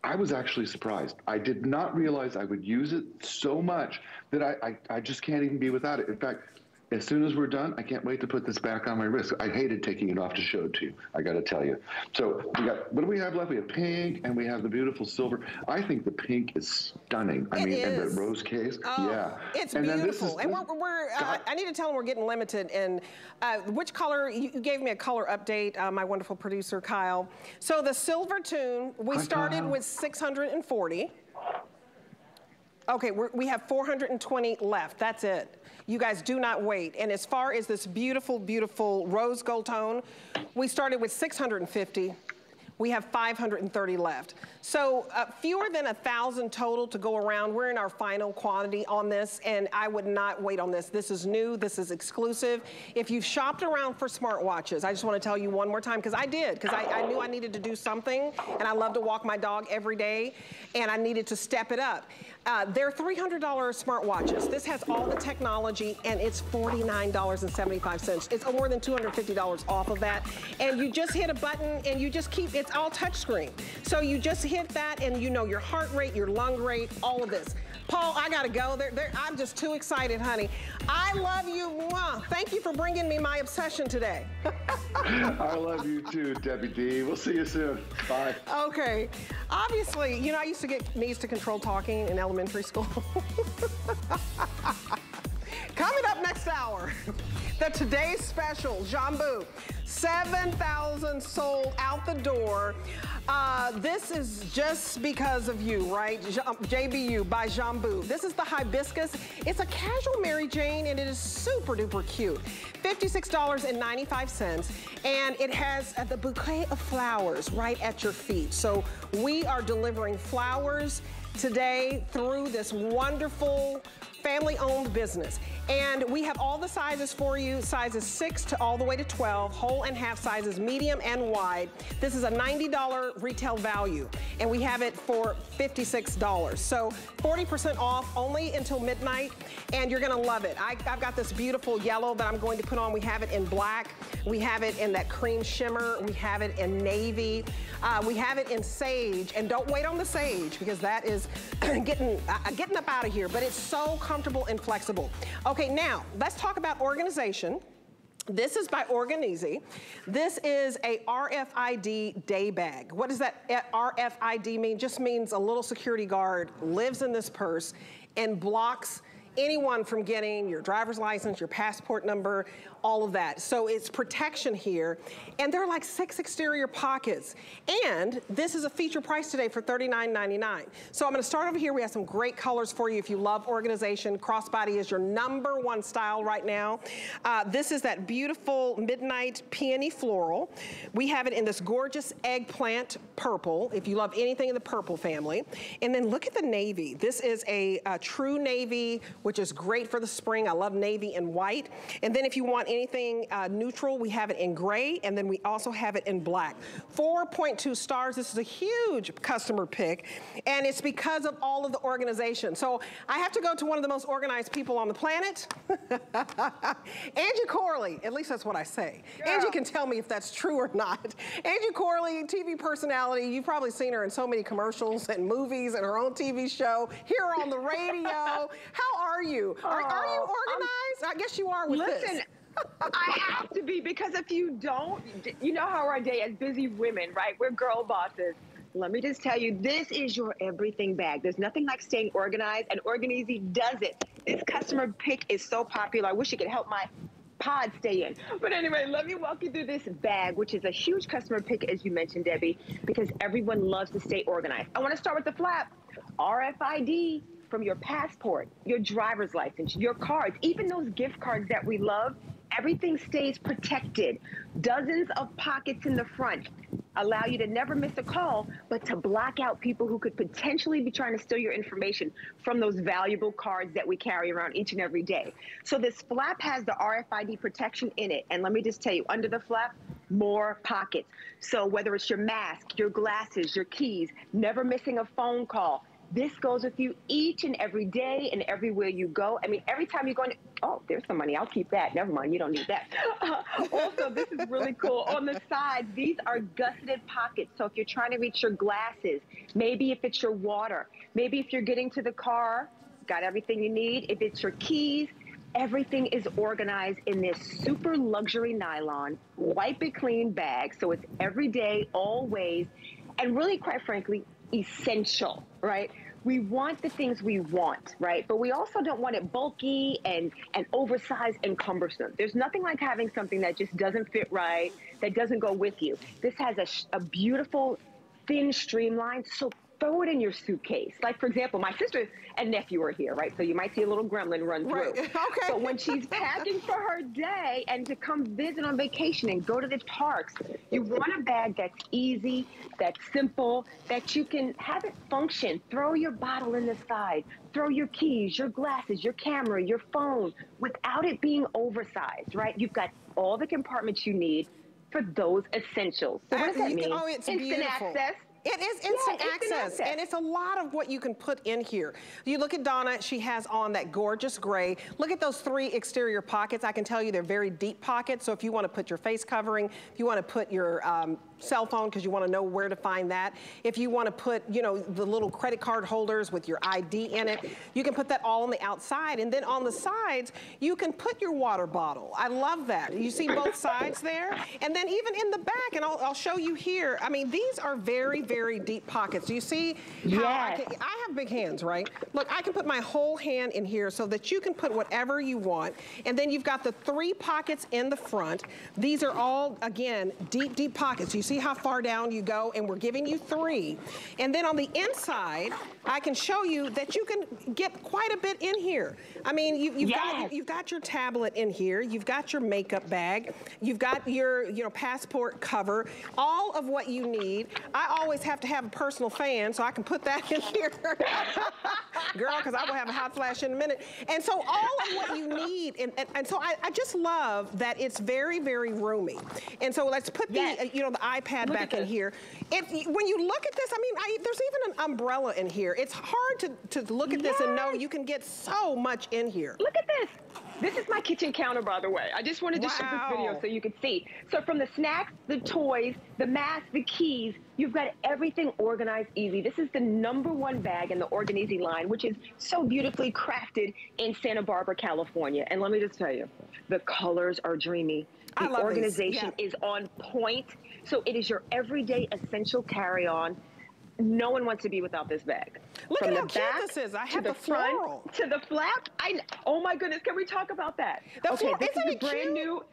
I was actually surprised. I did not realize I would use it so much that I, I, I just can't even be without it. In fact, as soon as we're done, I can't wait to put this back on my wrist. I hated taking it off to show it to you. I got to tell you. So we got what do we have left? We have pink and we have the beautiful silver. I think the pink is stunning. I it mean, is. and the rose case. Oh, yeah, it's and beautiful. Is, and we're, we're uh, I need to tell them we're getting limited. And uh, which color? You gave me a color update. Uh, my wonderful producer Kyle. So the silver tune, we Hi, started Kyle. with 640. Okay, we're, we have 420 left. That's it. You guys do not wait. And as far as this beautiful, beautiful rose gold tone, we started with 650. We have 530 left. So uh, fewer than a thousand total to go around. We're in our final quantity on this, and I would not wait on this. This is new, this is exclusive. If you've shopped around for smartwatches, I just wanna tell you one more time, because I did, because I, I knew I needed to do something, and I love to walk my dog every day, and I needed to step it up. Uh, they're $300 smartwatches. This has all the technology, and it's $49.75. It's more than $250 off of that. And you just hit a button, and you just keep, it's all touchscreen. So you just hit that, and you know your heart rate, your lung rate, all of this. Paul, I gotta go. They're, they're, I'm just too excited, honey. I love you. Thank you for bringing me my obsession today. <laughs> I love you too, Debbie D. We'll see you soon. Bye. Okay. Obviously, you know, I used to get needs to control talking in elementary school. <laughs> Coming up next hour, <laughs> the today's special, Jambu. 7,000 sold out the door. Uh, this is just because of you, right? J- JBU by Jambu. This is the hibiscus. It's a casual Mary Jane and it is super duper cute. $56.95 and it has uh, the bouquet of flowers right at your feet. So we are delivering flowers today through this wonderful family-owned business. And we have all the sizes for you, sizes 6 to all the way to 12, whole and half sizes, medium and wide. This is a $90 retail value, and we have it for $56. So 40% off only until midnight, and you're gonna love it. I, I've got this beautiful yellow that I'm going to put on. We have it in black. We have it in that cream shimmer. We have it in navy. Uh, we have it in sage, and don't wait on the sage because that is <clears throat> getting, uh, getting up out of here, but it's so comfortable and flexible. Okay, now let's talk about organization. This is by Organizi. This is a RFID day bag. What does that uh, RFID mean? Just means a little security guard lives in this purse and blocks anyone from getting your driver's license, your passport number, all of that. So it's protection here. And there are like six exterior pockets. And this is a feature price today for $39.99. So I'm gonna start over here. We have some great colors for you if you love organization. Crossbody is your number one style right now. Uh, this is that beautiful midnight peony floral. We have it in this gorgeous eggplant purple, if you love anything in the purple family. And then look at the navy. This is a, a true navy, which is great for the spring. I love navy and white. And then if you want anything uh, neutral, we have it in gray, and then we also have it in black. 4.2 stars. This is a huge customer pick, and it's because of all of the organization. So I have to go to one of the most organized people on the planet, <laughs> Angie Corley. At least that's what I say. Angie can tell me if that's true or not. <laughs> Angie Corley, TV personality. You've probably seen her in so many commercials and movies and her own TV show, here on the radio. <laughs> How are you? Are, are you Oh, I'm- organized? I guess you are with Listen, this. I have to be because if you don't, you know how our day as busy women, right? We're girl bosses. Let me just tell you, this is your everything bag. There's nothing like staying organized, and Organizi does it. This customer pick is so popular. I wish it could help my pod stay in. But anyway, let me walk you through this bag, which is a huge customer pick, as you mentioned, Debbie, because everyone loves to stay organized. I want to start with the flap. RFID from your passport, your driver's license, your cards, even those gift cards that we love, everything stays protected. Dozens of pockets in the front allow you to never miss a call, but to block out people who could potentially be trying to steal your information from those valuable cards that we carry around each and every day. So this flap has the RFID protection in it. And let me just tell you, under the flap, more pockets. So whether it's your mask, your glasses, your keys, never missing a phone call, This goes with you each and every day and everywhere you go. I mean, every time you go, in, oh, there's some money. I'll keep that. Never mind. You don't need that. Uh, <laughs> also, this is really cool. On the side, these are gusseted pockets. So if you're trying to reach your glasses, maybe if it's your water, maybe if you're getting to the car, got everything you need. If it's your keys, everything is organized in this super luxury nylon, wipe it clean bag. So it's every day, always, and really, quite frankly, essential, right? we want the things we want, right? But we also don't want it bulky and, and oversized and cumbersome. There's nothing like having something that just doesn't fit right, that doesn't go with you. This has a, a beautiful, thin streamline, so throw it in your suitcase. Like, for example, my sister and nephew are here, right? So you might see a little gremlin run through. <laughs> Okay. But when she's packing for her day and to come visit on vacation and go to the parks, you want a bag that's easy, that's simple, that you can have it function. Throw your bottle in the side, throw your keys, your glasses, your camera, your phone, without it being oversized, right? You've got all the compartments you need for those essentials. So what does that mean? Oh, it's Instant beautiful. access it is instant, yeah, access, access, and it's a lot of what you can put in here. You look at Donna, she has on that gorgeous gray. Look at those three exterior pockets. I can tell you they're very deep pockets, so if you want to put your face covering, if you want to put your um, cell phone because you want to know where to find that. If you want to put, you know, the little credit card holders with your ID in it, you can put that all on the outside. And then on the sides, you can put your water bottle. I love that. You see both sides there? And then even in the back, and I'll, I'll show you here, I mean, these are very, very deep pockets. Do you see how yes. I, can, I have big hands, right? Look, I can put my whole hand in here so that you can put whatever you want. And then you've got the three pockets in the front. These are all, again, deep, deep pockets. You see how far down you go, and we're giving you three. And then on the inside, I can show you that you can get quite a bit in here. I mean, you, have yes. got you've got your tablet in here, you've got your makeup bag, you've got your you know passport cover, all of what you need. I always have to have a personal fan, so I can put that <laughs> in here, girl, because I will have a hot flash in a minute. And so all of what you need, and, and, and so I, I, just love that it's very very roomy. And so let's put yes. the you know the iPad look back in here. If, when you look at this, I mean, I, there's even an umbrella in here. It's hard to, to look at yes. this and know you can get so much in here. Look at this. This is my kitchen counter, by the way. I just wanted to wow. show this video so you could see. So from the snacks, the toys, the masks, the keys, you've got everything organized easy. This is the number one bag in the Organizi line, which is so beautifully crafted in Santa Barbara, California. And let me just tell you, the colors are dreamy. The organization yeah. is on point. So it is your everyday essential carry-on. No one wants to be without this bag. Look From at how cute this is. I have the, the floral. Front to the flap. I, oh my goodness, can we talk about that? The okay, this isn't is brand cute? new.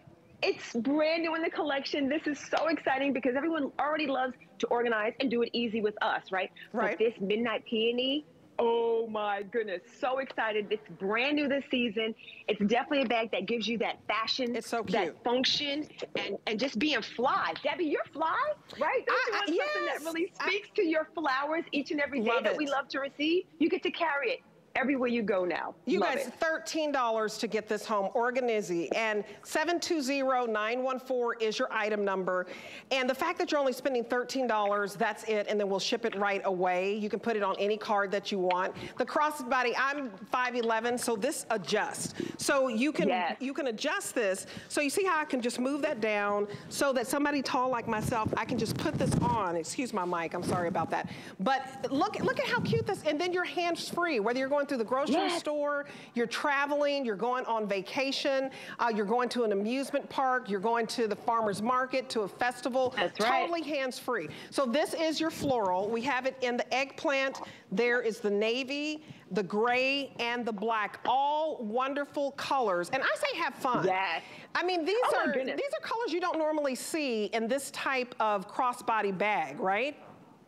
It's brand new in the collection. This is so exciting because everyone already loves to organize and do it easy with us, right? Right. But this Midnight Peony, Oh my goodness. So excited. It's brand new this season. It's definitely a bag that gives you that fashion, it's so cute. that function, and, and just being fly. Debbie, you're fly, right? Don't you want I, something yes. that really speaks I, to your flowers each and every day that we love to receive? You get to carry it everywhere you go now. You Love guys, it. $13 to get this home, Organizi, and 720-914 is your item number. And the fact that you're only spending $13, that's it, and then we'll ship it right away. You can put it on any card that you want. The crossbody, I'm 5'11", so this adjusts. So you can, yes. you can adjust this. So you see how I can just move that down so that somebody tall like myself, I can just put this on. Excuse my mic, I'm sorry about that. But look, look at how cute this, and then your hands free, whether you're going going through the grocery yes. store, you're traveling, you're going on vacation, uh, you're going to an amusement park, you're going to the farmer's market, to a festival. That's right. Totally hands-free. So this is your floral. We have it in the eggplant. There is the navy, the gray, and the black. All wonderful colors. And I say have fun. Yes. I mean, these oh are these are colors you don't normally see in this type of crossbody bag, right?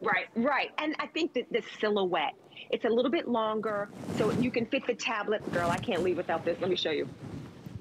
Right, right. And I think that the silhouette it's a little bit longer, so you can fit the tablet. Girl, I can't leave without this. Let me show you.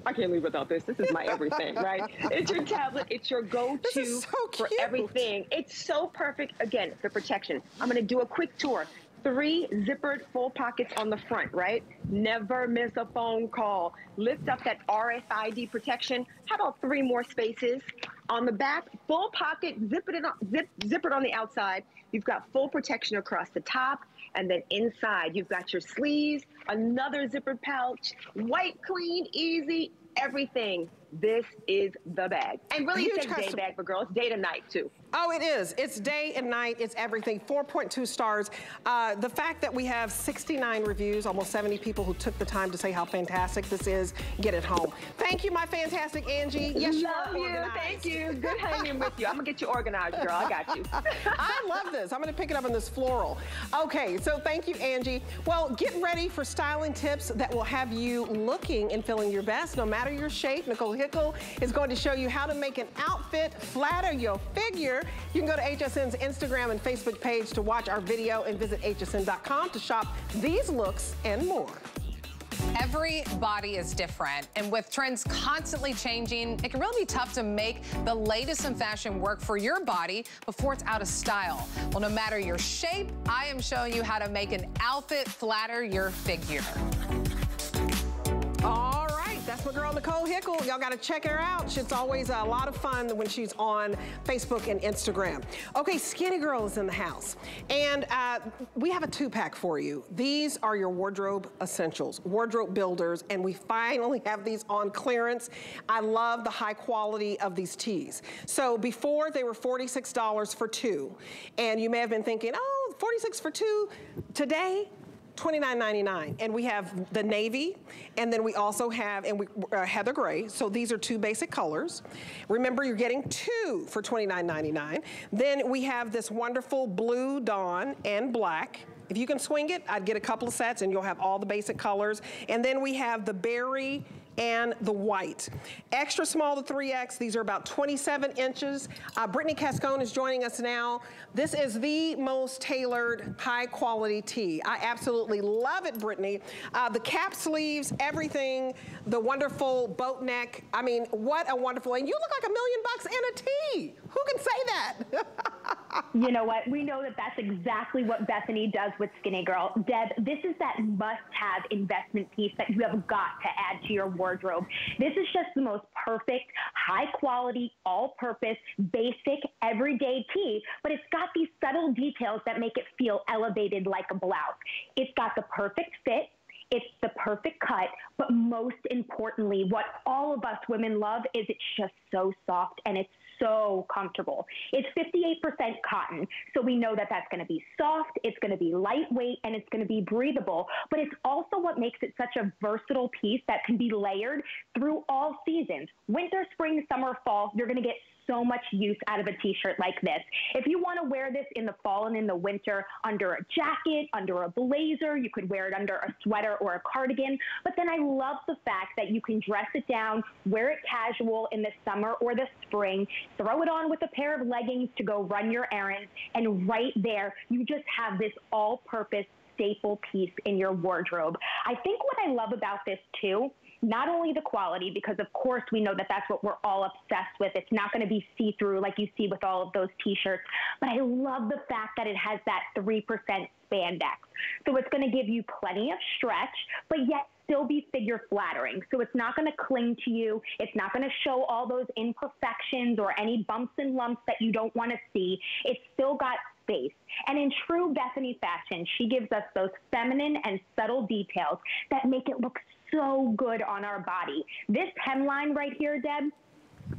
I can't leave without this. This is my everything, right? It's your tablet. It's your go-to so for everything. It's so perfect. Again, the protection. I'm going to do a quick tour. Three zippered full pockets on the front, right? Never miss a phone call. Lift up that RFID protection. How about three more spaces? On the back, full pocket, zip it, on, zip, zip it on the outside. You've got full protection across the top And then inside, you've got your sleeves, another zippered pouch, white, clean, easy, everything this is the bag. And really, it's a day bag for girls, day to night too. Oh, it is. It's day and night. It's everything. 4.2 stars. Uh, the fact that we have 69 reviews, almost 70 people who took the time to say how fantastic this is, get it home. Thank you, my fantastic Angie. Yes, Love you. Organized. Thank you. Good hanging with you. I'm going to get you organized, girl. I got you. <laughs> I love this. I'm going to pick it up in this floral. Okay, so thank you, Angie. Well, get ready for styling tips that will have you looking and feeling your best, no matter your shape. Nicole Hickle is going to show you how to make an outfit flatter your figure you can go to HSN's Instagram and Facebook page to watch our video and visit hsn.com to shop these looks and more. Every body is different, and with trends constantly changing, it can really be tough to make the latest in fashion work for your body before it's out of style. Well, no matter your shape, I am showing you how to make an outfit flatter your figure. All my girl, Nicole Hickle. Y'all gotta check her out. It's always a lot of fun when she's on Facebook and Instagram. Okay, Skinny Girl is in the house. And uh, we have a two pack for you. These are your wardrobe essentials, wardrobe builders, and we finally have these on clearance. I love the high quality of these tees. So before they were $46 for two, and you may have been thinking, oh, 46 for two. Today, $29.99. And we have the navy, and then we also have and we, uh, heather gray. So these are two basic colors. Remember, you're getting two for $29.99. Then we have this wonderful blue dawn and black. If you can swing it, I'd get a couple of sets and you'll have all the basic colors. And then we have the berry and the white. Extra small to 3X, these are about 27 inches. Uh, Brittany Cascone is joining us now. This is the most tailored, high quality tee. I absolutely love it, Brittany. Uh, the cap sleeves, everything, the wonderful boat neck. I mean, what a wonderful, and you look like a million bucks in a tee. Who can say that? <laughs> you know what? We know that that's exactly what Bethenny does with Skinny Girl. Deb, this is that must-have investment piece that you have got to add to your wardrobe. This is just the most perfect, high quality, all purpose, basic, everyday tee, but it's got these subtle details that make it feel elevated like a blouse. It's got the perfect fit. It's the perfect cut, but most importantly, what all of us women love is it's just so soft and it's so comfortable. It's 58% cotton, so we know that that's going to be soft, it's going to be lightweight, and it's going to be breathable. But it's also what makes it such a versatile piece that can be layered through all seasons. Winter, spring, summer, fall, you're going to get so much use out of a t-shirt like this. If you want to wear this in the fall and in the winter under a jacket, under a blazer, you could wear it under a sweater or a cardigan. But then I love the fact that you can dress it down, wear it casual in the summer or the spring, throw it on with a pair of leggings to go run your errands, and right there, you just have this all-purpose staple piece in your wardrobe. I think what I love about this too not only the quality, because of course we know that that's what we're all obsessed with. It's not going to be see through like you see with all of those t shirts, but I love the fact that it has that 3% spandex. So it's going to give you plenty of stretch, but yet still be figure flattering. So it's not going to cling to you. It's not going to show all those imperfections or any bumps and lumps that you don't want to see. It's still got space. And in true Bethenny fashion, she gives us those feminine and subtle details that make it look so good on our body. This hemline right here, Deb,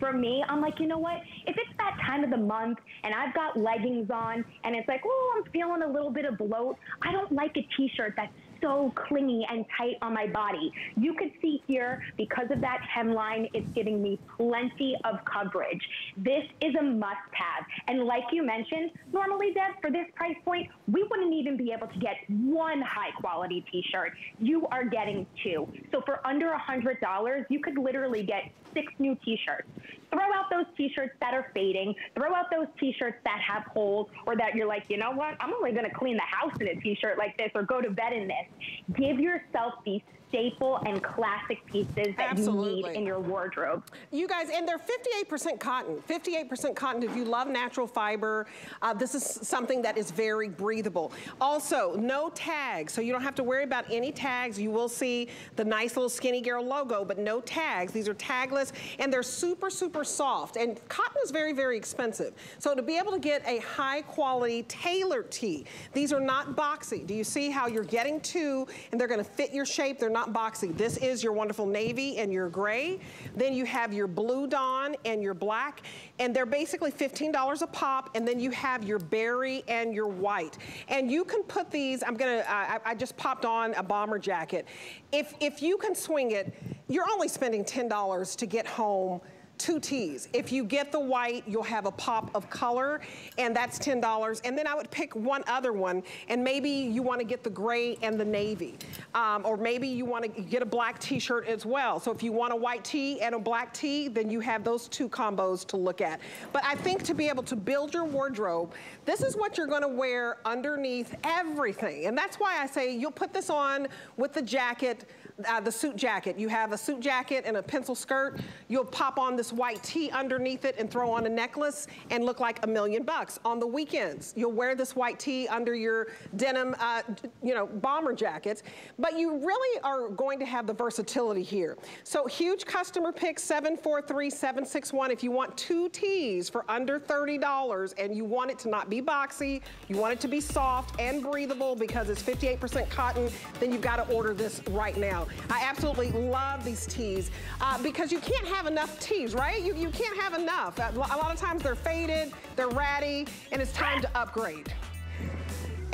for me, I'm like, you know what? If it's that time of the month and I've got leggings on and it's like, oh, I'm feeling a little bit of bloat, I don't like a t shirt that's so clingy and tight on my body. You could see here, because of that hemline, it's giving me plenty of coverage. This is a must have. And like you mentioned, normally, Deb, for this price point, we wouldn't even be able to get one high quality t-shirt. You are getting two. So for under a $100, you could literally get six new t-shirts. Throw out those t-shirts that are fading. Throw out those t-shirts that have holes or that you're like, you know what? I'm only going to clean the house in a t-shirt like this or go to bed in this. Give yourself the staple and classic pieces that Absolutely. you need in your wardrobe. You guys, and they're 58% cotton. 58% cotton. If you love natural fiber, uh, this is something that is very breathable. Also, no tags, so you don't have to worry about any tags. You will see the nice little Skinny Girl logo, but no tags. These are tagless, and they're super, super soft. And cotton is very, very expensive. So to be able to get a high quality tailored tee, these are not boxy. Do you see how you're getting two, and they're gonna fit your shape? They're not boxy. This is your wonderful navy and your gray. Then you have your blue dawn and your black, and they're basically $15 a pop, and then you have your berry and your white. And you can put these, I'm gonna, I, I just popped on a bomber jacket. If, if you can swing it, you're only spending $10 to get home two tees. If you get the white, you'll have a pop of color, and that's $10. And then I would pick one other one, and maybe you want to get the gray and the navy. Um, or maybe you want to get a black t-shirt as well. So if you want a white tee and a black tee, then you have those two combos to look at. But I think to be able to build your wardrobe, this is what you're going to wear underneath everything. And that's why I say you'll put this on with the jacket, uh, the suit jacket. You have a suit jacket and a pencil skirt. You'll pop on this white tee underneath it and throw on a necklace and look like a million bucks. On the weekends, you'll wear this white tee under your denim, uh, you know, bomber jackets. But you really are going to have the versatility here. So huge customer pick 743761. If you want two tees for under $30 and you want it to not be boxy, you want it to be soft and breathable because it's 58% cotton, then you've got to order this right now. I absolutely love these tees uh, because you can't have enough tees, right? You, you can't have enough. A lot of times they're faded, they're ratty, and it's time to upgrade.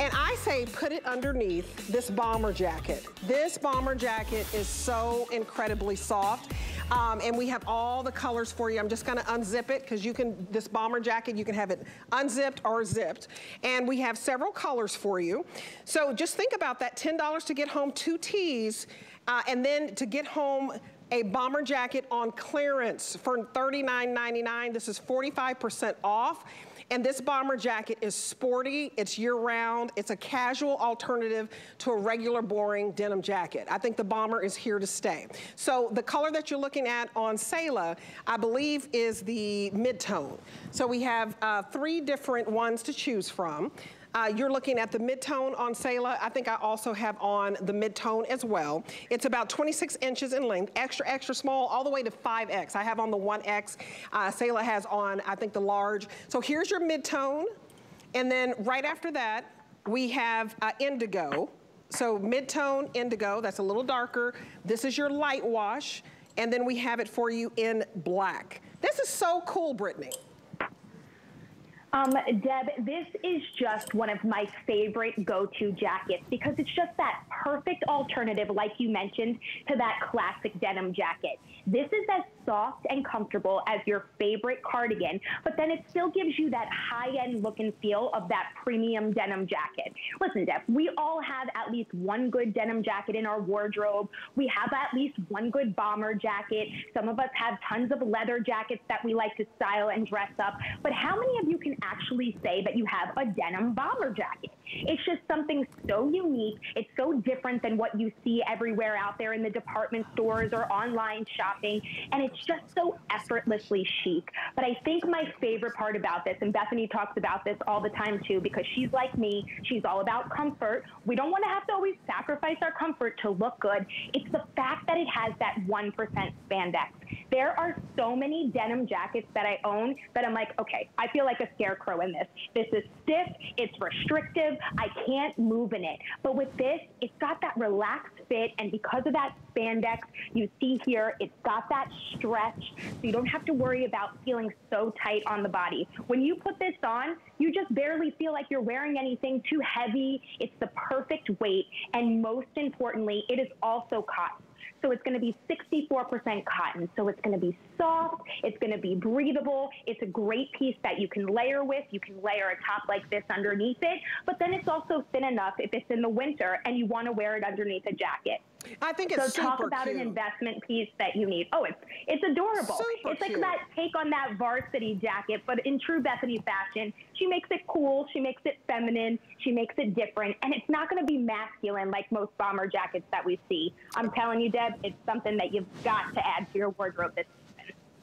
And I say put it underneath this bomber jacket. This bomber jacket is so incredibly soft. Um, and we have all the colors for you. I'm just gonna unzip it because you can, this bomber jacket, you can have it unzipped or zipped. And we have several colors for you. So just think about that, $10 to get home two tees uh, and then to get home a bomber jacket on clearance for $39.99. This is 45% off. And this bomber jacket is sporty, it's year round, it's a casual alternative to a regular boring denim jacket. I think the bomber is here to stay. So the color that you're looking at on Selah, I believe is the mid-tone. So we have uh, three different ones to choose from. Uh, you're looking at the mid-tone on Selah. I think I also have on the mid-tone as well. It's about 26 inches in length, extra, extra small, all the way to 5X. I have on the 1X. Uh, has on, I think, the large. So here's your mid-tone. And then right after that, we have uh, indigo. So mid-tone indigo, that's a little darker. This is your light wash. And then we have it for you in black. This is so cool, Brittany. Um, Deb, this is just one of my favorite go-to jackets because it's just that perfect alternative, like you mentioned, to that classic denim jacket. This is as soft and comfortable as your favorite cardigan, but then it still gives you that high-end look and feel of that premium denim jacket. Listen, Deb, we all have at least one good denim jacket in our wardrobe. We have at least one good bomber jacket. Some of us have tons of leather jackets that we like to style and dress up. But how many of you can actually say that you have a denim bomber jacket? It's just something so unique. It's so different than what you see everywhere out there in the department stores or online shopping. And it's just so effortlessly chic. But I think my favorite part about this, and Bethenny talks about this all the time too, because she's like me, she's all about comfort. We don't want to have to always sacrifice our comfort to look good. It's the fact that it has that 1% spandex. There are so many denim jackets that I own that I'm like, okay, I feel like a scarecrow in this. This is stiff, it's restrictive, I can't move in it. But with this, it's got that relaxed fit, and because of that spandex, you see here, it's got that stretch, so you don't have to worry about feeling so tight on the body. When you put this on, you just barely feel like you're wearing anything too heavy. It's the perfect weight, and most importantly, it is also cotton. So it's going to be 64% cotton. So it's going to be soft. It's going to be breathable. It's a great piece that you can layer with. You can layer a top like this underneath it. But then it's also thin enough if it's in the winter and you want to wear it underneath a jacket. I think it's so talk about cute. an investment piece that you need. Oh, it's it's adorable. Super it's like cute. that take on that varsity jacket, but in true Bethenny fashion. She makes it cool. She makes it feminine. She makes it different, and it's not going to be masculine like most bomber jackets that we see. I'm telling you, Deb, it's something that you've got to add to your wardrobe this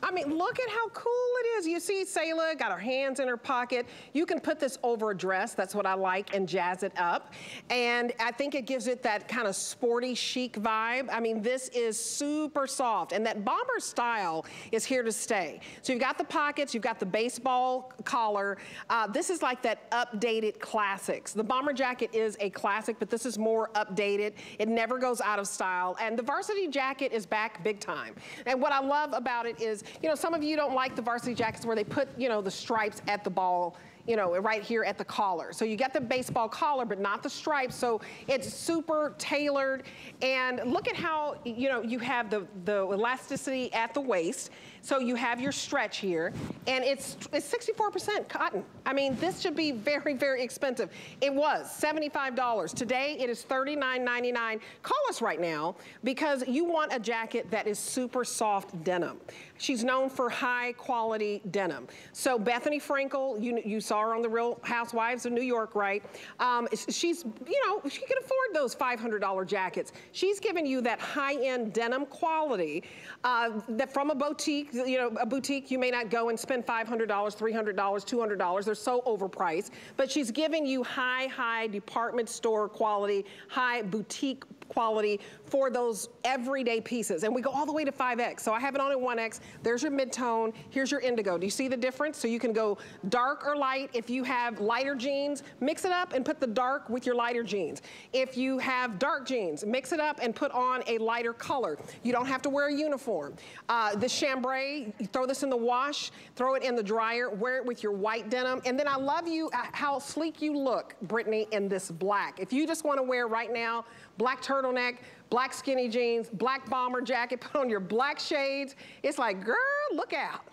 I mean, look at how cool it is. You see Selah got her hands in her pocket. You can put this over a dress. That's what I like and jazz it up. And I think it gives it that kind of sporty chic vibe. I mean, this is super soft and that bomber style is here to stay. So you've got the pockets, you've got the baseball collar. Uh, this is like that updated classics. The bomber jacket is a classic, but this is more updated. It never goes out of style. And the varsity jacket is back big time. And what I love about it is you know, some of you don't like the varsity jackets where they put, you know, the stripes at the ball you know, right here at the collar. So you get the baseball collar, but not the stripes. So it's super tailored. And look at how, you know, you have the, the elasticity at the waist. So you have your stretch here, and it's it's 64% cotton. I mean, this should be very, very expensive. It was $75. Today, it is $39.99. Call us right now because you want a jacket that is super soft denim. She's known for high quality denim. So Bethenny Frankel, you, you saw her on The Real Housewives of New York, right? Um, she's, you know, she can afford those $500 jackets. She's giving you that high-end denim quality uh, that from a boutique, you know, a boutique, you may not go and spend $500, $300, $200. They're so overpriced. But she's giving you high, high department store quality, high boutique quality for those everyday pieces. And we go all the way to 5X. So I have it on in 1X. There's your mid-tone. Here's your indigo. Do you see the difference? So you can go dark or light. If you have lighter jeans, mix it up and put the dark with your lighter jeans. If you have dark jeans, mix it up and put on a lighter color. You don't have to wear a uniform. Uh, the chambray, throw this in the wash, throw it in the dryer, wear it with your white denim. And then I love you, uh, how sleek you look, Brittany, in this black. If you just want to wear right now, black turtleneck, black skinny jeans, black bomber jacket, put on your black shades. It's like, girl, look out.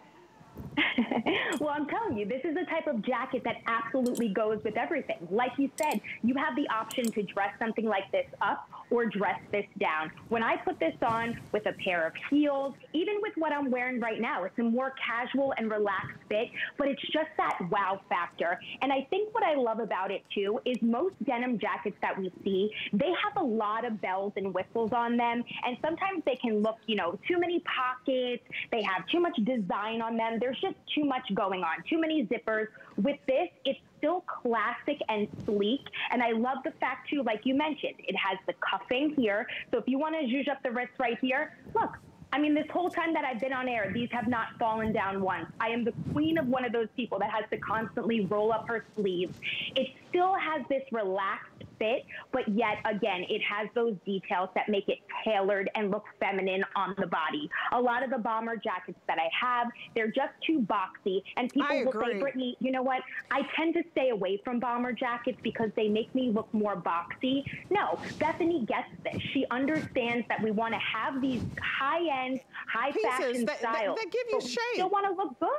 <laughs> well, I'm telling you, this is the type of jacket that absolutely goes with everything. Like you said, you have the option to dress something like this up or dress this down. When I put this on with a pair of heels, even with what I'm wearing right now, it's a more casual and relaxed fit, but it's just that wow factor. And I think what I love about it too is most denim jackets that we see, they have a lot of bells and whistles on them. And sometimes they can look, you know, too many pockets, they have too much design on them. There's just too much going on, too many zippers. With this, it's still classic and sleek. And I love the fact too, like you mentioned, it has the cuffing here. So if you want to zhuzh up the wrist right here, look, I mean, this whole time that I've been on air, these have not fallen down once. I am the queen of one of those people that has to constantly roll up her sleeves. It still has this relaxed fit, but yet again, it has those details that make it tailored and look feminine on the body. A lot of the bomber jackets that I have, they're just too boxy. And people will say, Brittany, you know what? I tend to stay away from bomber jackets because they make me look more boxy. No, Bethenny gets this. She understands that we want to have these high-end, high-fashion that, styles. That, that give you shape. Still want to look good.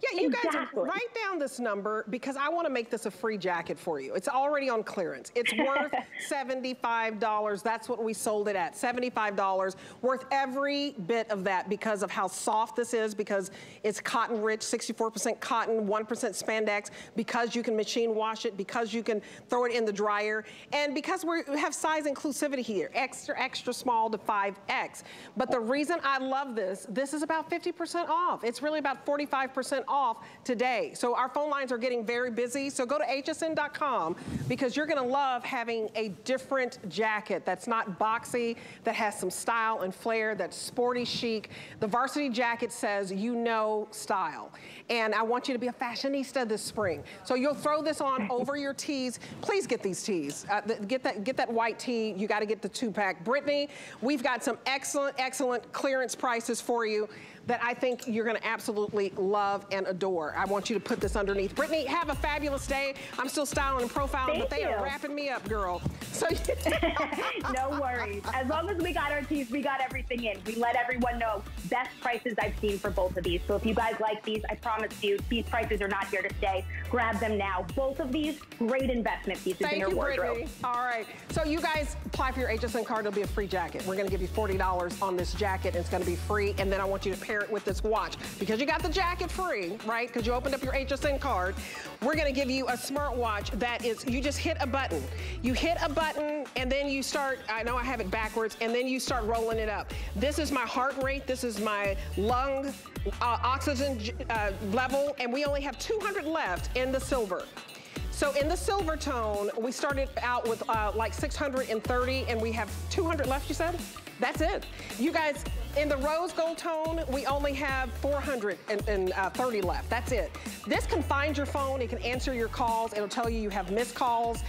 Yeah, you exactly. guys write down this number because I want to make this a free jacket for you. It's already on clearance. It's worth <laughs> $75. That's what we sold it at, $75. Worth every bit of that because of how soft this is, because it's cotton rich, 64% cotton, 1% spandex, because you can machine wash it, because you can throw it in the dryer, and because we have size inclusivity here, extra, extra small to 5X. But the reason I love this, this is about 50% off. It's really about 45% off today. So our phone lines are getting very busy. So go to hsn.com because you're gonna love having a different jacket that's not boxy, that has some style and flair, that's sporty chic. The varsity jacket says you know style. And I want you to be a fashionista this spring. So you'll throw this on <laughs> over your tees. Please get these tees. Uh, get that get that white tee. You gotta get the two pack. Brittany, we've got some excellent, excellent clearance prices for you. That I think you're gonna absolutely love and adore. I want you to put this underneath. Brittany, have a fabulous day. I'm still styling and profiling, Thank but they you. are wrapping me up, girl. So <laughs> no worries. As long as we got our teeth, we got everything in. We let everyone know best prices I've seen for both of these. So if you guys like these, I promise you, these prices are not here to stay. Grab them now. Both of these, great investment pieces Thank in your you, wardrobe. Brittany. All right. So you guys apply for your HSN card. It'll be a free jacket. We're going to give you $40 on this jacket. And it's going to be free. And then I want you to pair it with this watch. Because you got the jacket free, right? Because you opened up your HSN card. We're going to give you a smartwatch that is, you just hit a button. You hit a button and then you start, I know I have it backwards, and then you start rolling it up. This is my heart rate. This is my lung uh, oxygen uh, level. And we only have 200 left in the silver. So in the silver tone, we started out with uh, like 630 and we have 200 left, you said? That's it. You guys, in the rose gold tone, we only have 430 uh, left. That's it. This can find your phone. It can answer your calls. It'll tell you you have missed calls.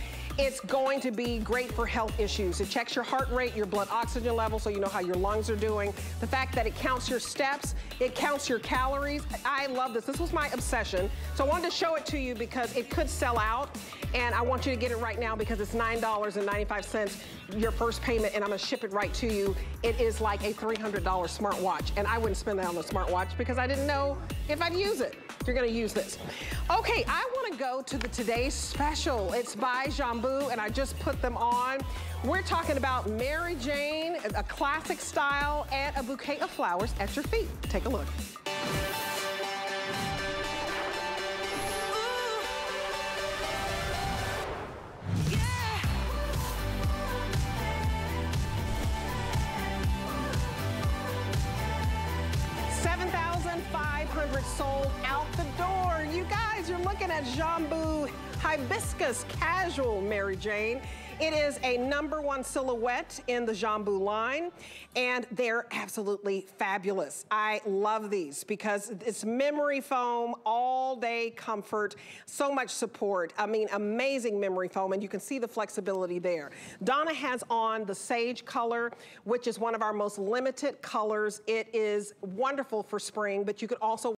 It's going to be great for health issues. It checks your heart rate, your blood oxygen level, so you know how your lungs are doing. The fact that it counts your steps, it counts your calories. I love this. This was my obsession. So I wanted to show it to you because it could sell out. And I want you to get it right now because it's $9.95 your first payment and I'm gonna ship it right to you. It is like a $300 smartwatch. And I wouldn't spend that on a smartwatch because I didn't know if I'd use it. You're gonna use this. Okay, I wanna go to the Today's Special. It's by Jambu and I just put them on. We're talking about Mary Jane, a classic style, and a bouquet of flowers at your feet. Take a look. Sold out the door. You guys, you're looking at Jambu Hibiscus Casual, Mary Jane. It is a number one silhouette in the Jambu line, and they're absolutely fabulous. I love these because it's memory foam, all day comfort, so much support. I mean, amazing memory foam, and you can see the flexibility there. Donna has on the sage color, which is one of our most limited colors. It is wonderful for spring, but you could also